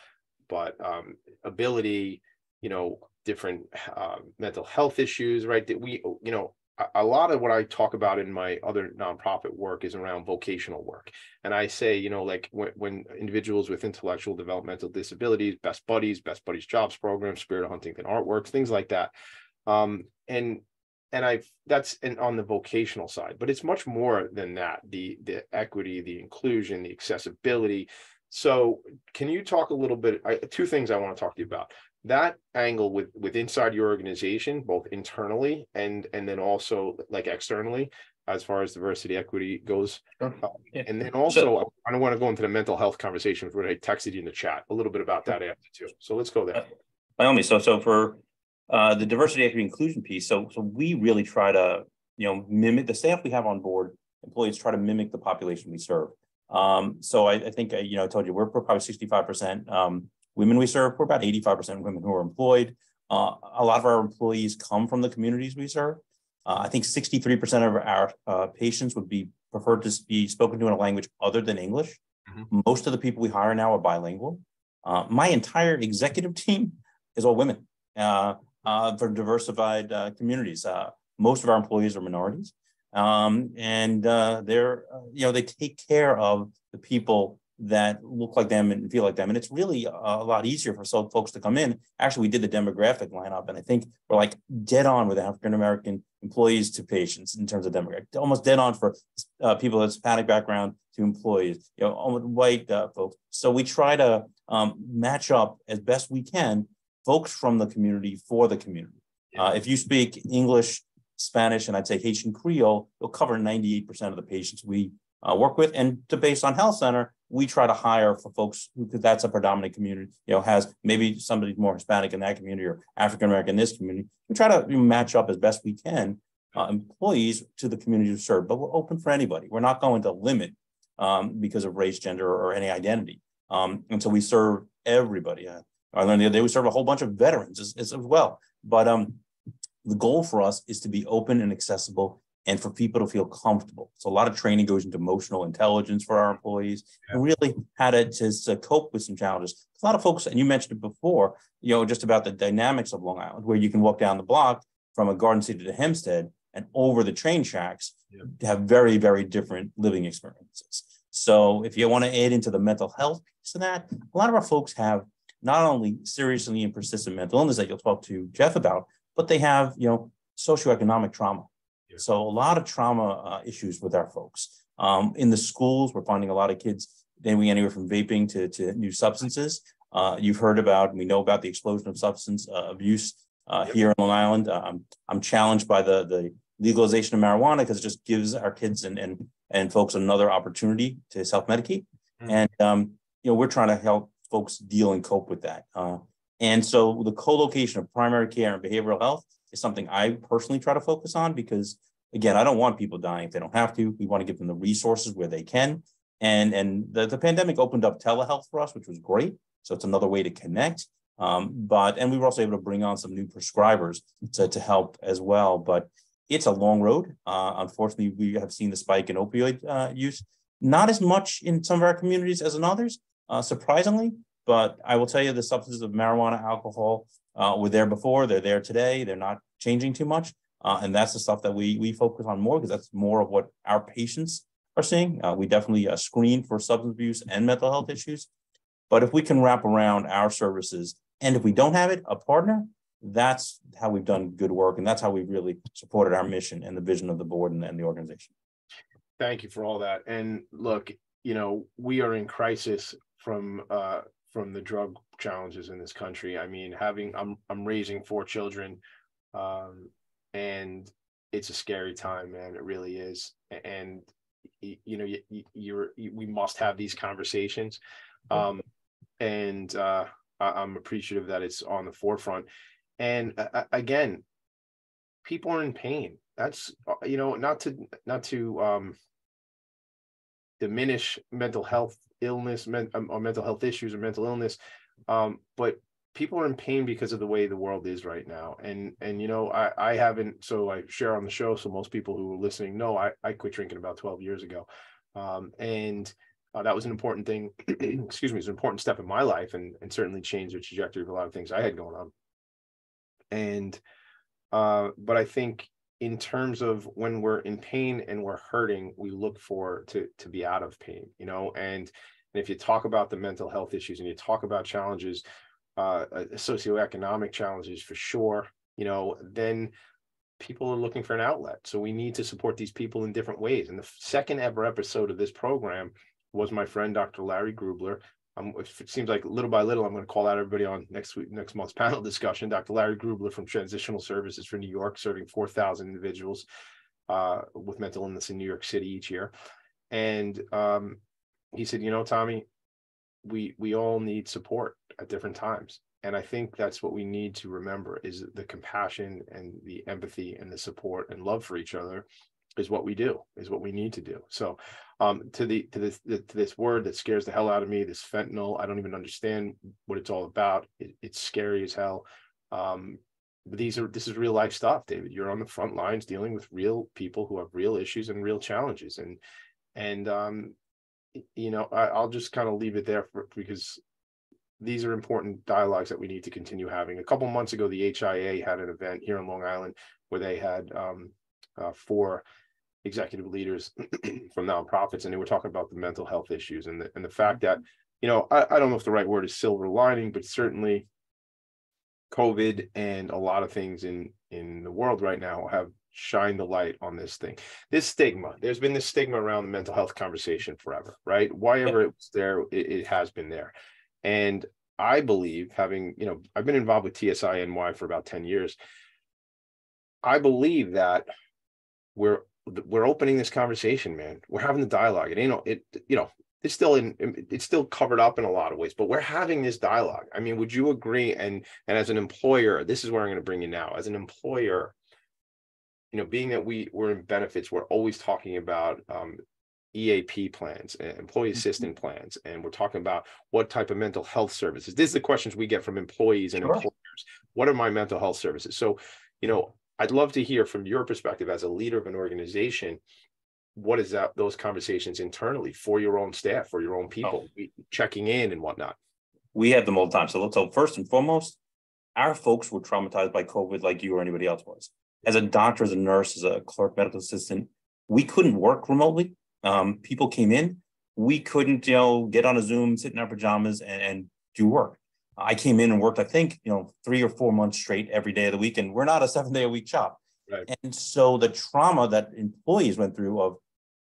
but um ability you know different uh, mental health issues, right? That we, you know, a, lot of what I talk about in my other nonprofit work is around vocational work. And I say, you know, like when, when individuals with intellectual developmental disabilities, best buddies, best buddies jobs program, Spirit of Huntington artworks, things like that. Um, and and I that's and on the vocational side, but it's much more than that. The the equity, the inclusion, the accessibility. So, can you talk a little bit? I, two things I want to talk to you about that angle with with inside your organization both internally and and then also like externally as far as diversity equity goes Sure. Uh, Yeah. and then also i don't want to go into the mental health conversation what i texted you in the chat a little bit about that after too so let's go there by all means. So, so for uh, the diversity, equity, inclusion piece, so so we really try to you know mimic the staff we have on board employees try to mimic the population we serve. Um, so I, I think, uh, you know, I told you we're probably 65% um, women we serve. We're about 85% women who are employed. Uh, a lot of our employees come from the communities we serve. Uh, I think 63% of our uh, patients would be preferred to be spoken to in a language other than English. Mm-hmm. Most of the people we hire now are bilingual. Uh, my entire executive team is all women uh, uh, for diversified uh, communities. Uh, most of our employees are minorities, um, and uh, they're you know they take care of the people that look like them and feel like them. And it's really a, lot easier for some folks to come in. Actually, we did the demographic lineup, and I think we're like dead on with African American employees to patients in terms of demographic, almost dead on for uh, people with Hispanic background to employees, you know, almost white uh, folks. So we try to um, match up as best we can folks from the community for the community. Uh, if you speak English, Spanish, and I'd say Haitian Creole, you'll cover 98% of the patients we uh, work with. And to Based on Health Center, we try to hire for folks who that's a predominant community, you know, has maybe somebody more Hispanic in that community or African American in this community. We try to match up as best we can uh, employees to the community we serve, but we're open for anybody. We're not going to limit um, because of race, gender, or any identity. Um, and so we serve everybody. I learned the other day we serve a whole bunch of veterans as, as well. But um, the goal for us is to be open and accessible and for people to feel comfortable. So a lot of training goes into emotional intelligence for our employees yeah. and really how to, to, to, cope with some challenges. A lot of folks, and you mentioned it before, you know, just about the dynamics of Long Island, where you can walk down the block from a Garden City to Hempstead and over the train tracks yeah. to have very, very different living experiences. So if you want to add into the mental health piece of that, a lot of our folks have not only seriously and persistent mental illness that you'll talk to Jeff about, but they have, you know, socioeconomic trauma so a lot of trauma uh, issues with our folks. Um, in the schools, we're finding a lot of kids doing anywhere from vaping to, to new substances. Uh, you've heard about, we know about the explosion of substance uh, abuse uh, here in Long Island. Um, I'm challenged by the, the legalization of marijuana because it just gives our kids and, and, and folks another opportunity to self-medicate. Mm-hmm. And, um, you know, we're trying to help folks deal and cope with that. Uh, and so the co-location of primary care and behavioral health is something I personally try to focus on because again, I don't want people dying if they don't have to. We want to give them the resources where they can. And, and the, the pandemic opened up telehealth for us, which was great. So it's another way to connect. Um, but and we were also able to bring on some new prescribers to, to help as well. But it's a long road. Uh, unfortunately, we have seen the spike in opioid uh, use, not as much in some of our communities as in others, uh, surprisingly. But I will tell you, the substances of marijuana, alcohol uh, were there before. They're there today. They're not changing too much. Uh, and that's the stuff that we we focus on more because that's more of what our patients are seeing. Uh, we definitely uh, screen for substance abuse and mental health issues. But if we can wrap around our services, and if we don't have it, a partner, that's how we've done good work. And that's how we've really supported our mission and the vision of the board and, and the organization. Thank you for all that. And look, you know, we are in crisis from uh, from the drug challenges in this country. I mean, having I'm I'm raising four children. Um, and it's a scary time, man. It really is. And you know, you, you're you, we must have these conversations, um, and uh, I, am appreciative that it's on the forefront. And uh, again, people are in pain. That's uh, you know, not to not to um, diminish mental health illness, men, um, or mental health issues, or mental illness, um, but people are in pain because of the way the world is right now. And and you know i i haven't so i share on the show so most people who are listening know i i quit drinking about 12 years ago. Um, and uh, that was an important thing excuse me it's an important step in my life and and certainly changed the trajectory of a lot of things i had going on. And uh but i think in terms of when we're in pain and we're hurting we look for to to be out of pain you know? And and if you talk about the mental health issues and you talk about challenges uh, uh, socioeconomic challenges for sure, you know, then people are looking for an outlet. So we need to support these people in different ways. And the second ever episode of this program was my friend Dr. Larry Grubler. Um, it seems like little by little, I'm going to call out everybody on next week, next month's panel discussion. Dr. Larry Grubler from Transitional Services for New York, serving 4,000 individuals uh, with mental illness in New York City each year. And um, he said, you know, Tommy, we we all need support at different times and i think that's what we need to remember is the compassion and the empathy and the support and love for each other is what we do, is what we need to do. So um, to the to this to this word that scares the hell out of me, this fentanyl, I don't even understand what it's all about. It, it's scary as hell. Um, but these are this is real life stuff, David. You're on the front lines dealing with real people who have real issues and real challenges, and and um, you know I, will just kind of leave it there for, because these are important dialogues that we need to continue having. A couple months ago, the HIA had an event here in Long Island where they had um, uh, four executive leaders from nonprofits, and they were talking about the mental health issues and the and the fact that you know I, I don't know if the right word is silver lining, but certainly COVID and a lot of things in in the world right now have shined the light on this thing. This stigma, there's been this stigma around the mental health conversation forever, right? Why ever it was there, it, it has been there. And I believe, having, you know, I've been involved with TSINY for about 10 years. I believe that we're we're opening this conversation, man. We're having the dialogue. It ain't it, you know, it's still in it's still covered up in a lot of ways, but we're having this dialogue. I mean, would you agree? And and as an employer, this is where I'm going to bring you now. As an employer, you know, being that we we're in benefits, we're always talking about um, EAP plans, employee mm-hmm. assistance plans, and we're talking about what type of mental health services. These are the questions we get from employees and sure. employers. What are my mental health services? So, you know, I'd love to hear from your perspective as a leader of an organization. What is that? Those conversations internally for your own staff, for your own people, oh. checking in and whatnot. We have them all the time. So, so first and foremost, our folks were traumatized by COVID like you or anybody else was. As a doctor, as a nurse, as a clerk, medical assistant, we couldn't work remotely um, people came in, we couldn't, you know, get on a Zoom, sit in our pajamas and, and do work. I came in and worked, I think, you know, three or four months straight every day of the week. And we're not a seven day a week shop. Right. And so the trauma that employees went through of,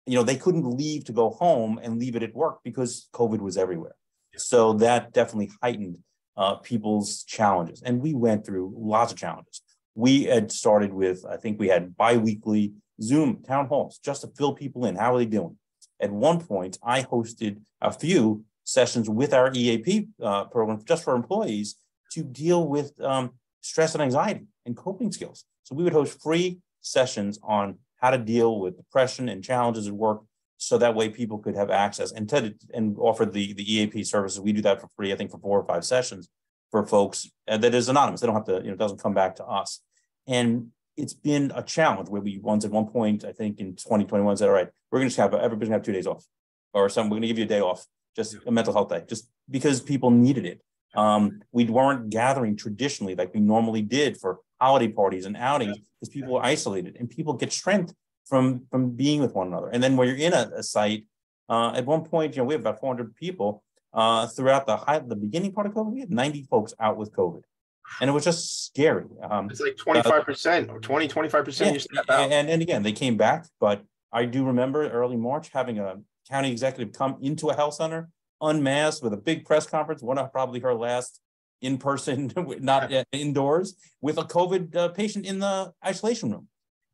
you know, they couldn't leave to go home and leave it at work because COVID was everywhere. Yeah. So that definitely heightened uh, people's challenges. And we went through lots of challenges. We had started with, I think we had biweekly Zoom town halls just to fill people in. How are they doing? At one point, I hosted a few sessions with our EAP uh, program just for employees to deal with um, stress and anxiety and coping skills. So we would host free sessions on how to deal with depression and challenges at work so that way people could have access and to, and offer the, the EAP services. We do that for free, I think for four or five sessions for folks that is anonymous. They don't have to, you know, it doesn't come back to us. And it's been a challenge where we once at one point, I think in 2021 said, all right, we're going to just have everybody's going to have two days off or some, we're going to give you a day off, just a mental health day, just because people needed it. Um, we weren't gathering traditionally like we normally did for holiday parties and outings because people were isolated and people get strength from from being with one another. And then when you're in a, a site, uh, at one point, you know, we have about 400 people uh, throughout the high, the beginning part of COVID. We had 90 folks out with COVID and it was just scary. Um, it's like 25% or 20, 25% yeah, And, and again, they came back, but I do remember early March having a county executive come into a health center unmasked with a big press conference, one of probably her last in person, not indoors, with a COVID uh, patient in the isolation room.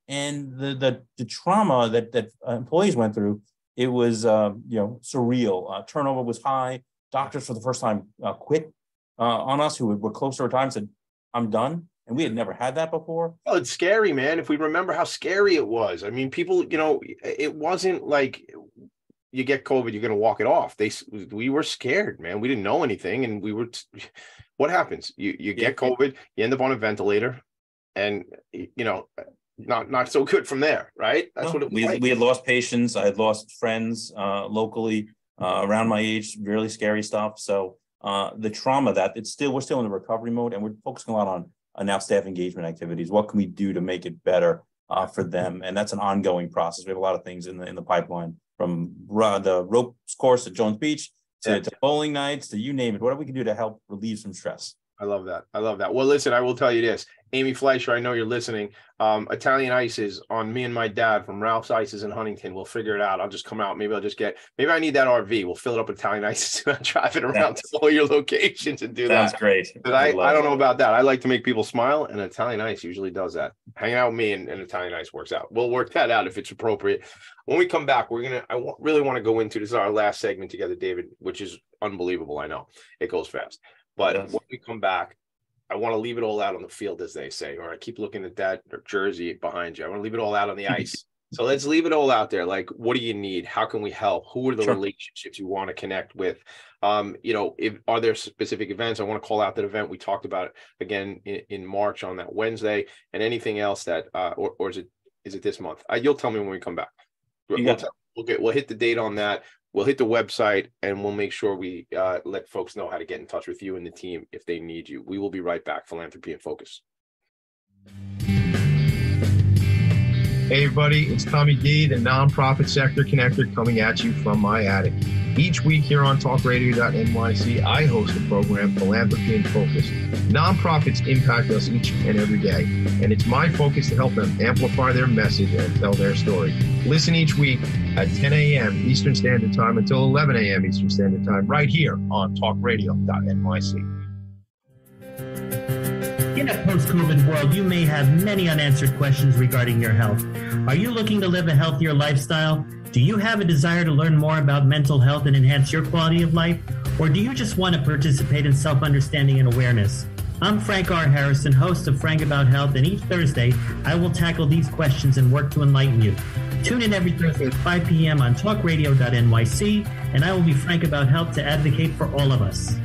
And the, the, the trauma that, that employees went through, it was, uh, you know, surreal. Uh, turnover was high. Doctors for the first time uh, quit uh, on us who were close to our time said, I'm done. And we had never had that before. Well, it's scary, man. If we remember how scary it was, I mean, people, you know, it wasn't like you get COVID, you're going to walk it off. They, we were scared, man. We didn't know anything, and we were. What happens? You you get COVID, you end up on a ventilator, and you know, not not so good from there, right? That's no, what we like. we had lost patients. I had lost friends uh, locally uh, around my age. Really scary stuff. So uh, the trauma that it's still we're still in the recovery mode and we're focusing a lot on uh, now staff engagement activities. What can we do to make it better uh, for them? And that's an ongoing process. We have a lot of things in the in the pipeline from the ropes course at Jones Beach to, yeah. to bowling nights to you name it. Whatever we can do to help relieve some stress. I love that. I love that. Well, listen, I will tell you this. Amy Fleischer, I know you're listening. Um, Italian ices on me and my dad from Ralph's Ices in Huntington. We'll figure it out. I'll just come out. Maybe I'll just get, maybe I need that RV. We'll fill it up with Italian ices and drive it around to all your locations and do That's that. That's great. But I, I don't know about that. I like to make people smile, and Italian ice usually does that. Hanging out with me and, and Italian ice works out. We'll work that out if it's appropriate. When we come back, we're going to, I w- really want to go into this is our last segment together, David, which is unbelievable. I know it goes fast. But yes. when we come back, I want to leave it all out on the field, as they say, or I keep looking at that jersey behind you. I want to leave it all out on the ice. So let's leave it all out there. Like, what do you need? How can we help? Who are the Sure. relationships you want to connect with? Um, you know, if are there specific events? I want to call out that event we talked about it again in, in March on that Wednesday, and anything else that, uh, or, or is it is it this month? Uh, you'll tell me when we come back. We'll, You we'll got tell- we'll get we'll hit the date on that. We'll hit the website, and we'll make sure we uh, let folks know how to get in touch with you and the team if they need you. We will be right back. Philanthropy in Phocus. Hey, everybody, it's Tommy D, the nonprofit sector connector, coming at you from my attic. Each week here on talkradio.nyc, I host a program Philanthropy in Phocus. Nonprofits impact us each and every day, and it's my focus to help them amplify their message and tell their story. Listen each week at 10 a.m. Eastern Standard Time until 11 a.m. Eastern Standard Time, right here on talkradio.nyc. In a post COVID world, you may have many unanswered questions regarding your health. Are you looking to live a healthier lifestyle? Do you have a desire to learn more about mental health and enhance your quality of life? Or do you just want to participate in self understanding and awareness? I'm Frank R. Harrison, host of Frank About Health, and each Thursday I will tackle these questions and work to enlighten you. Tune in every Thursday at 5 p.m. on talkradio.nyc, and I will be frank about health to advocate for all of us.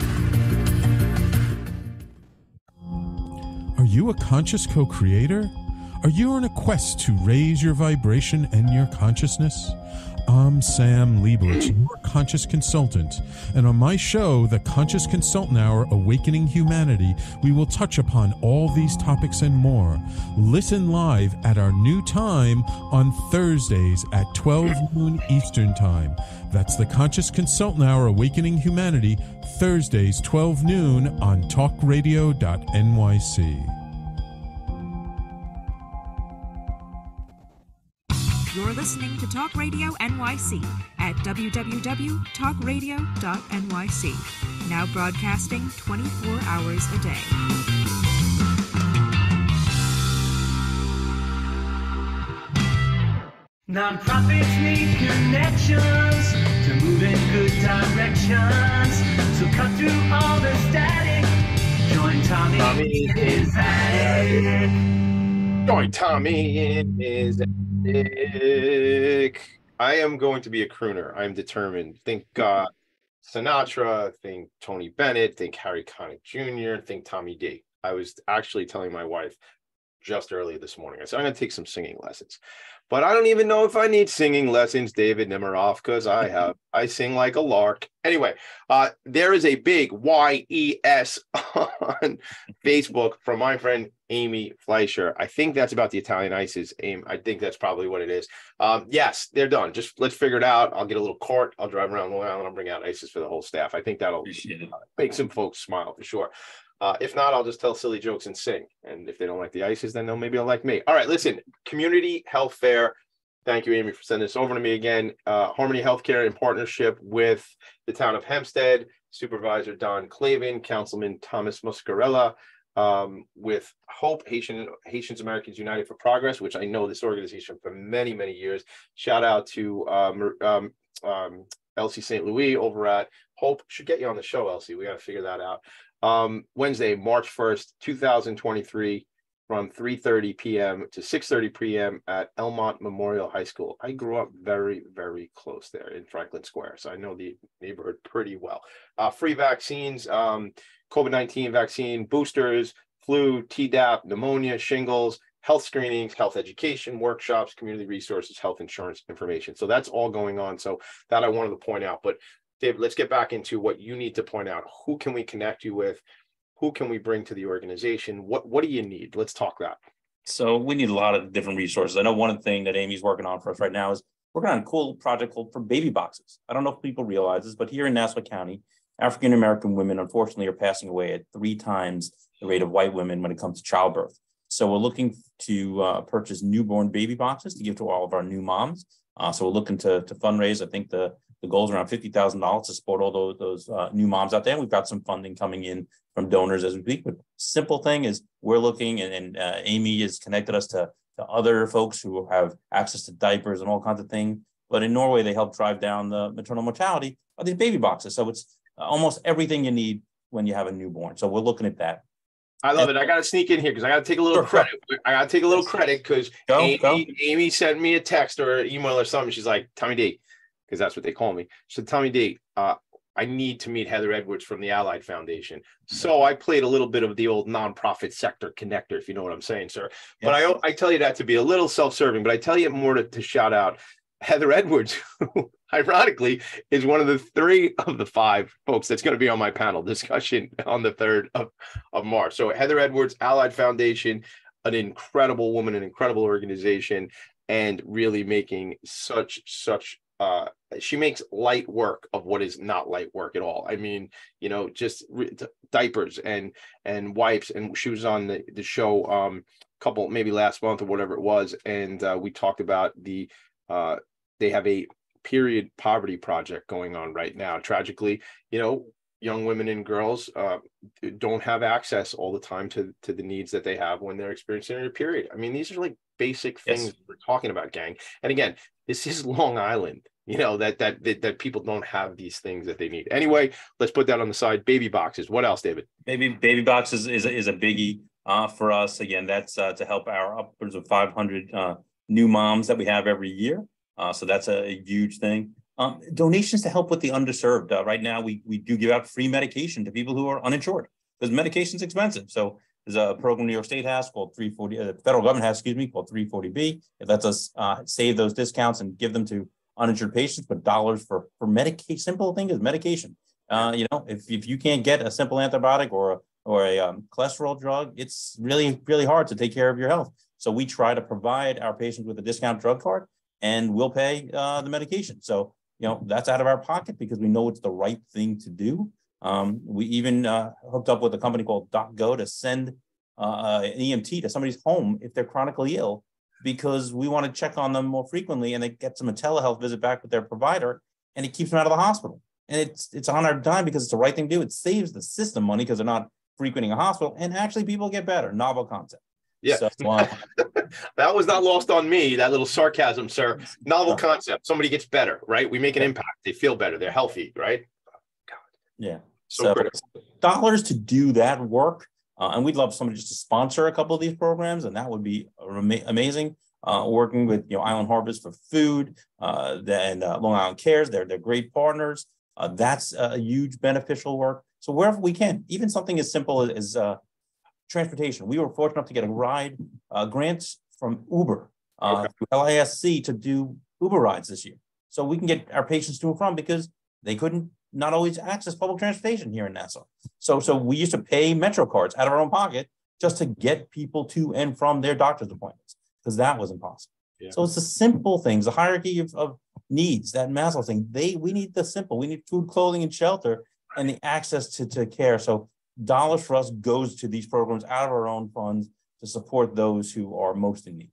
You a conscious co creator? Are you on a quest to raise your vibration and your consciousness? I'm Sam Leibowitz, your conscious consultant, and on my show, The Conscious Consultant Hour Awakening Humanity, we will touch upon all these topics and more. Listen live at our new time on Thursdays at 12 noon Eastern Time. That's The Conscious Consultant Hour Awakening Humanity, Thursdays, 12 noon on talkradio.nyc. You're listening to Talk Radio NYC at www.talkradio.nyc. Now broadcasting 24 hours a day. Nonprofits need connections to move in good directions. So cut through all the static. Join Tommy, Tommy in his attic. Join Tommy in his attic. I am going to be a crooner. I'm determined. Think uh, Sinatra, think Tony Bennett, think Harry Connick Jr., think Tommy D. I was actually telling my wife just earlier this morning. I said, I'm going to take some singing lessons. But I don't even know if I need singing lessons, David Nemiroff, because I have I sing like a lark. Anyway, uh, there is a big Y E S on Facebook from my friend Amy Fleischer. I think that's about the Italian ices. Aim, I think that's probably what it is. Um, yes, they're done. Just let's figure it out. I'll get a little cart. I'll drive around Long Island. I'll bring out ices for the whole staff. I think that'll make some folks smile for sure. Uh, if not, I'll just tell silly jokes and sing. And if they don't like the ices, then they'll maybe they'll like me. All right, listen, community health fair. Thank you, Amy, for sending this over to me again. Uh, Harmony Healthcare in partnership with the town of Hempstead, Supervisor Don Clavin, Councilman Thomas Muscarella, um, with Hope Haitian Haitians Americans United for Progress, which I know this organization for many many years. Shout out to um, um, um, Elsie St. Louis over at Hope. Should get you on the show, Elsie. We got to figure that out. Um, Wednesday, March first, two thousand twenty-three, from three thirty p.m. to six thirty p.m. at Elmont Memorial High School. I grew up very very close there in Franklin Square, so I know the neighborhood pretty well. Uh, free vaccines. Um, COVID 19 vaccine boosters, flu, Tdap, pneumonia, shingles, health screenings, health education, workshops, community resources, health insurance information. So that's all going on. So that I wanted to point out. But David, let's get back into what you need to point out. Who can we connect you with? Who can we bring to the organization? What what do you need? Let's talk that. So we need a lot of different resources. I know one thing that Amy's working on for us right now is working on a cool project called for baby boxes. I don't know if people realize this, but here in Nassau County, African American women unfortunately are passing away at three times the rate of white women when it comes to childbirth. So we're looking to uh, purchase newborn baby boxes to give to all of our new moms. Uh, so we're looking to, to fundraise. I think the the goal is around fifty thousand dollars to support all those those uh, new moms out there. And we've got some funding coming in from donors as we speak. But simple thing is we're looking, and, and uh, Amy has connected us to to other folks who have access to diapers and all kinds of things. But in Norway, they help drive down the maternal mortality of these baby boxes. So it's almost everything you need when you have a newborn. So we're looking at that. I love it. I got to sneak in here because I got to take a little Sure, sure. credit. I got to take a little credit because Amy, go. Amy sent me a text or an email or something. She's like, Tommy D, because that's what they call me. She said, Tommy D, uh, I need to meet Heather Edwards from the Allied Foundation. So I played a little bit of the old nonprofit sector connector, if you know what I'm saying, sir. But I, I tell you that to be a little self-serving, but I tell you it more to, to shout out Heather Edwards, who ironically is one of the three of the five folks that's going to be on my panel discussion on the 3rd of, of March. So Heather Edwards, Allied Foundation, an incredible woman, an incredible organization, and really making such, such uh she makes light work of what is not light work at all. I mean you know just re- diapers and and wipes. And she was on the, the show um a couple maybe last month or whatever it was. And uh, we talked about the uh they have a period poverty project going on right now. Tragically you know young women and girls uh, don't have access all the time to to the needs that they have when they're experiencing a period. I mean these are like basic Yes. things we're talking about gang. And again this is long island you know that, that that that people don't have these things that they need. Anyway let's put that on the side. Baby boxes. What else david? Baby baby boxes is a- is a biggie uh, for us. Again, that's uh, to help our upwards of 500 uh, new moms that we have every year. Uh, so that's a, huge thing. Um, donations to help with the underserved. Uh, right now, we we do give out free medication to people who are uninsured because medication's expensive. So there's a program New York State has called 340. Uh, the federal government has, excuse me, called 340B. It lets us uh, save those discounts and give them to uninsured patients, but dollars for for medication. Simple thing is medication. Uh, you know, if, if you can't get a simple antibiotic or a, or a um, cholesterol drug, it's really, really hard to take care of your health. So we try to provide our patients with a discount drug card and we'll pay uh, the medication. So, you know, that's out of our pocket because we know it's the right thing to do. Um, we even uh, hooked up with a company called DocGo to send uh, an EMT to somebody's home if they're chronically ill because we want to check on them more frequently and it gets them a telehealth visit back with their provider and it keeps them out of the hospital. And it's it's on our dime because it's the right thing to do. It saves the system money because they're not frequenting a hospital, and actually people get better. Novel concept. Yeah. So, uh, that was not lost on me that little sarcasm sir novel concept somebody gets better right we make an impact they feel better they're healthy right yeah. so, So critical. dollars to do that work, uh, and we'd love somebody just to sponsor a couple of these programs, and that would be ama- amazing. Uh, working with you know Island Harvest for food, uh, and uh, Long Island Cares, they're they're great partners. Uh, that's a huge beneficial work. So wherever we can, even something as simple as uh, transportation. We were fortunate enough to get a ride uh, grants from Uber, uh, through LASC to do Uber rides this year. So we can get our patients to and from because they couldn't not always access public transportation here in Nassau. So so we used to pay Metro cards out of our own pocket just to get people to and from their doctor's appointments because that was impossible. Yeah. So it's the simple things, the hierarchy of, of needs, that Maslow thing. They we need the simple. We need food, clothing, and shelter, and the access to, to care. So dollars for us goes to these programs out of our own funds to support those who are most in need.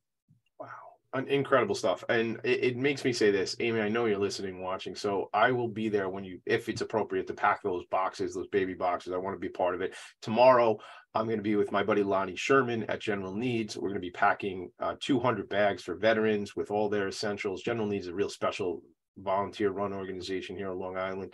Un- incredible stuff. And it, it makes me say this amy i know you're listening watching so i will be there when you if it's appropriate to pack those boxes those baby boxes. I want to be part of it. Tomorrow i'm going to be with my buddy lonnie sherman at general needs. We're going to be packing uh, 200 bags for veterans with all their essentials. General needs is a real special volunteer run organization here on long island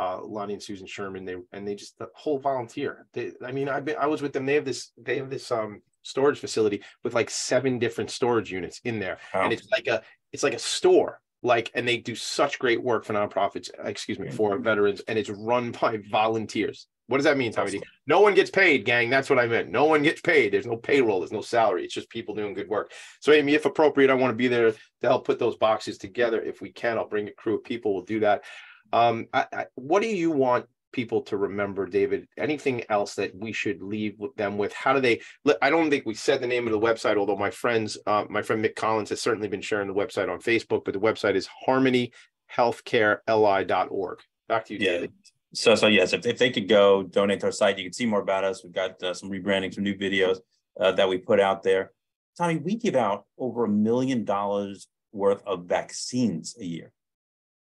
uh, Lonnie and Susan Sherman, they and they just the whole volunteer. They, I mean, I've been I was with them. They have this they have this um storage facility with like seven different storage units in there, and it's like a it's like a store. Like, and they do such great work for nonprofits. Excuse me, for veterans, and it's run by volunteers. What does that mean, Tommy? D? No one gets paid, gang. That's what I meant. No one gets paid. There's no payroll. There's no salary. It's just people doing good work. So, Amy, if appropriate, I want to be there to help put those boxes together. If we can, I'll bring a crew of people. We'll do that. Um, I, I, what do you want people to remember, David? Anything else that we should leave with them with? How do they? I don't think we said the name of the website, although my friends, uh, my friend Mick Collins has certainly been sharing the website on Facebook. But the website is harmonyhealthcareli.org. Back to you, Yeah. David. So, so yes, if, if they could go donate to our site, you can see more about us. We've got uh, some rebranding, some new videos uh, that we put out there. Tommy, we give out over a million dollars worth of vaccines a year,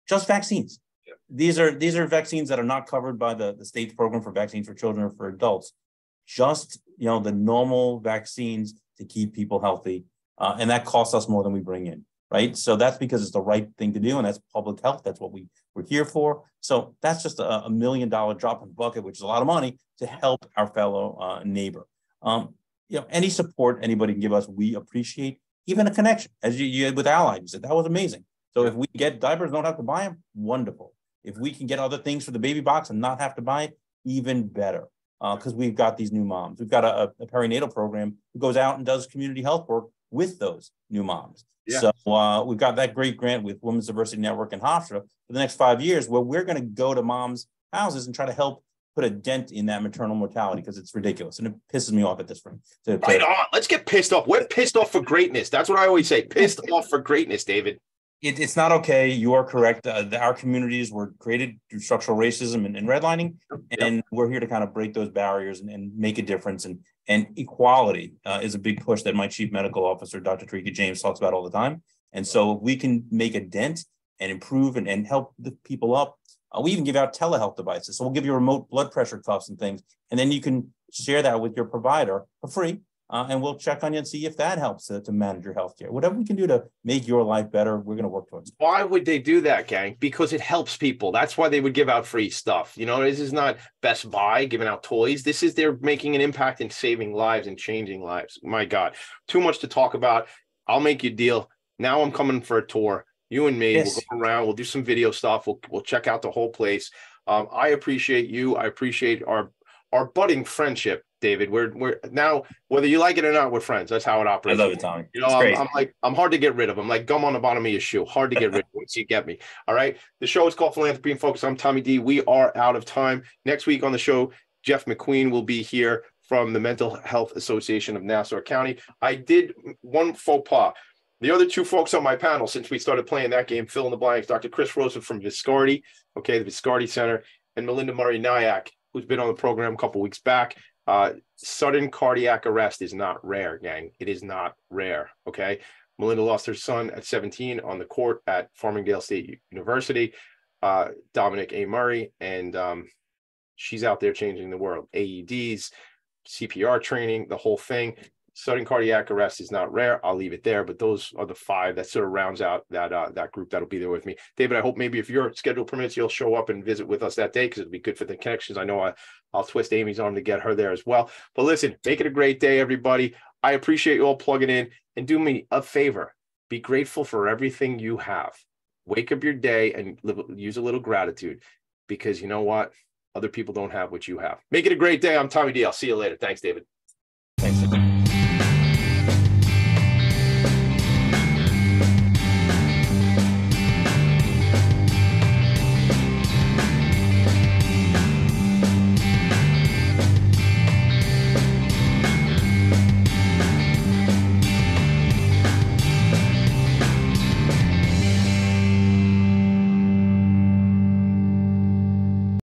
just vaccines. These are these are vaccines that are not covered by the the state's program for vaccines for children or for adults. Just you know the normal vaccines to keep people healthy, uh, and that costs us more than we bring in right? So that's because it's the right thing to do, and that's public health. That's what we we're here for. So that's just a, a million dollar drop in the bucket, which is a lot of money to help our fellow uh, neighbor. Um, you know, any support anybody can give us, we appreciate. Even a connection, as you, you with Allied, you said that was amazing. So if we get diapers, don't have to buy them, wonderful. If we can get other things for the baby box and not have to buy it, even better. Because we've got these new moms. We've got a, a perinatal program who goes out and does community health work with those new moms. Yeah. So uh, we've got that great grant with Women's Diversity Network and Hofstra for the next five years, where we're going to go to moms' houses and try to help put a dent in that maternal mortality because it's ridiculous and it pisses me off at this point. Right on. Let's get pissed off. We're pissed off for greatness. That's what I always say. Pissed off for greatness, David. It, it's not okay. You are correct. Uh, the- our communities were created through structural racism and, and redlining, and we're here to kind of break those barriers and, and make a difference. And and equality uh, is a big push that my chief medical officer, Dr. Tarika James, talks about all the time. And so we can make a dent and improve and, and help the people up. Uh, we even give out telehealth devices. So we'll give you remote blood pressure cuffs and things, and then you can share that with your provider for free. Uh, and we'll check on you and see if that helps to, to manage your healthcare. Whatever we can do to make your life better, we're going to work towards. Why would they do that, gang? Because it helps people. That's why they would give out free stuff. You know, this is not Best Buy giving out toys. This is they're making an impact in saving lives and changing lives. My God, too much to talk about. I'll make you a deal. Now I'm coming for a tour. You and me, Yes. we'll go around. We'll do some video stuff. We'll we'll check out the whole place. Um, I appreciate you. I appreciate our our budding friendship, David. We're we're now whether you like it or not, we're friends. That's how it operates. I love it, Tommy. You know, I'm. I'm like, I'm hard to get rid of. I'm like gum on the bottom of your shoe. Hard to get rid of once you get me. All right. The show is called Philanthropy in Phocus. I'm Tommy D. We are out of time. Next week on the show, Jeff McQueen will be here from the Mental Health Association of Nassau County. I did one faux pas. The other two folks on my panel, since we started playing that game, fill in the blanks, Dr. Chris Rosa from Viscardi, okay, the Viscardi Center, and Melinda Murray Nyack, who's been on the program a couple weeks back. Uh, sudden cardiac arrest is not rare, gang. It is not rare. Okay. Melinda lost her son at 17 on the court at Farmingdale State University. Uh, Dominic A. Murray, and um, she's out there changing the world. AEDs, CPR training, the whole thing. Sudden cardiac arrest is not rare. I'll leave it there, but those are the five that sort of rounds out that uh, that group that'll be there with me. David, I hope maybe if your schedule permits, you'll show up and visit with us that day because it'll be good for the connections. I know I, I'll twist Amy's arm to get her there as well. But listen, make it a great day, everybody. I appreciate you all plugging in and do me a favor. Be grateful for everything you have. Wake up your day and live, use a little gratitude because you know what? Other people don't have what you have. Make it a great day. I'm Tommy D. I'll see you later. Thanks, David.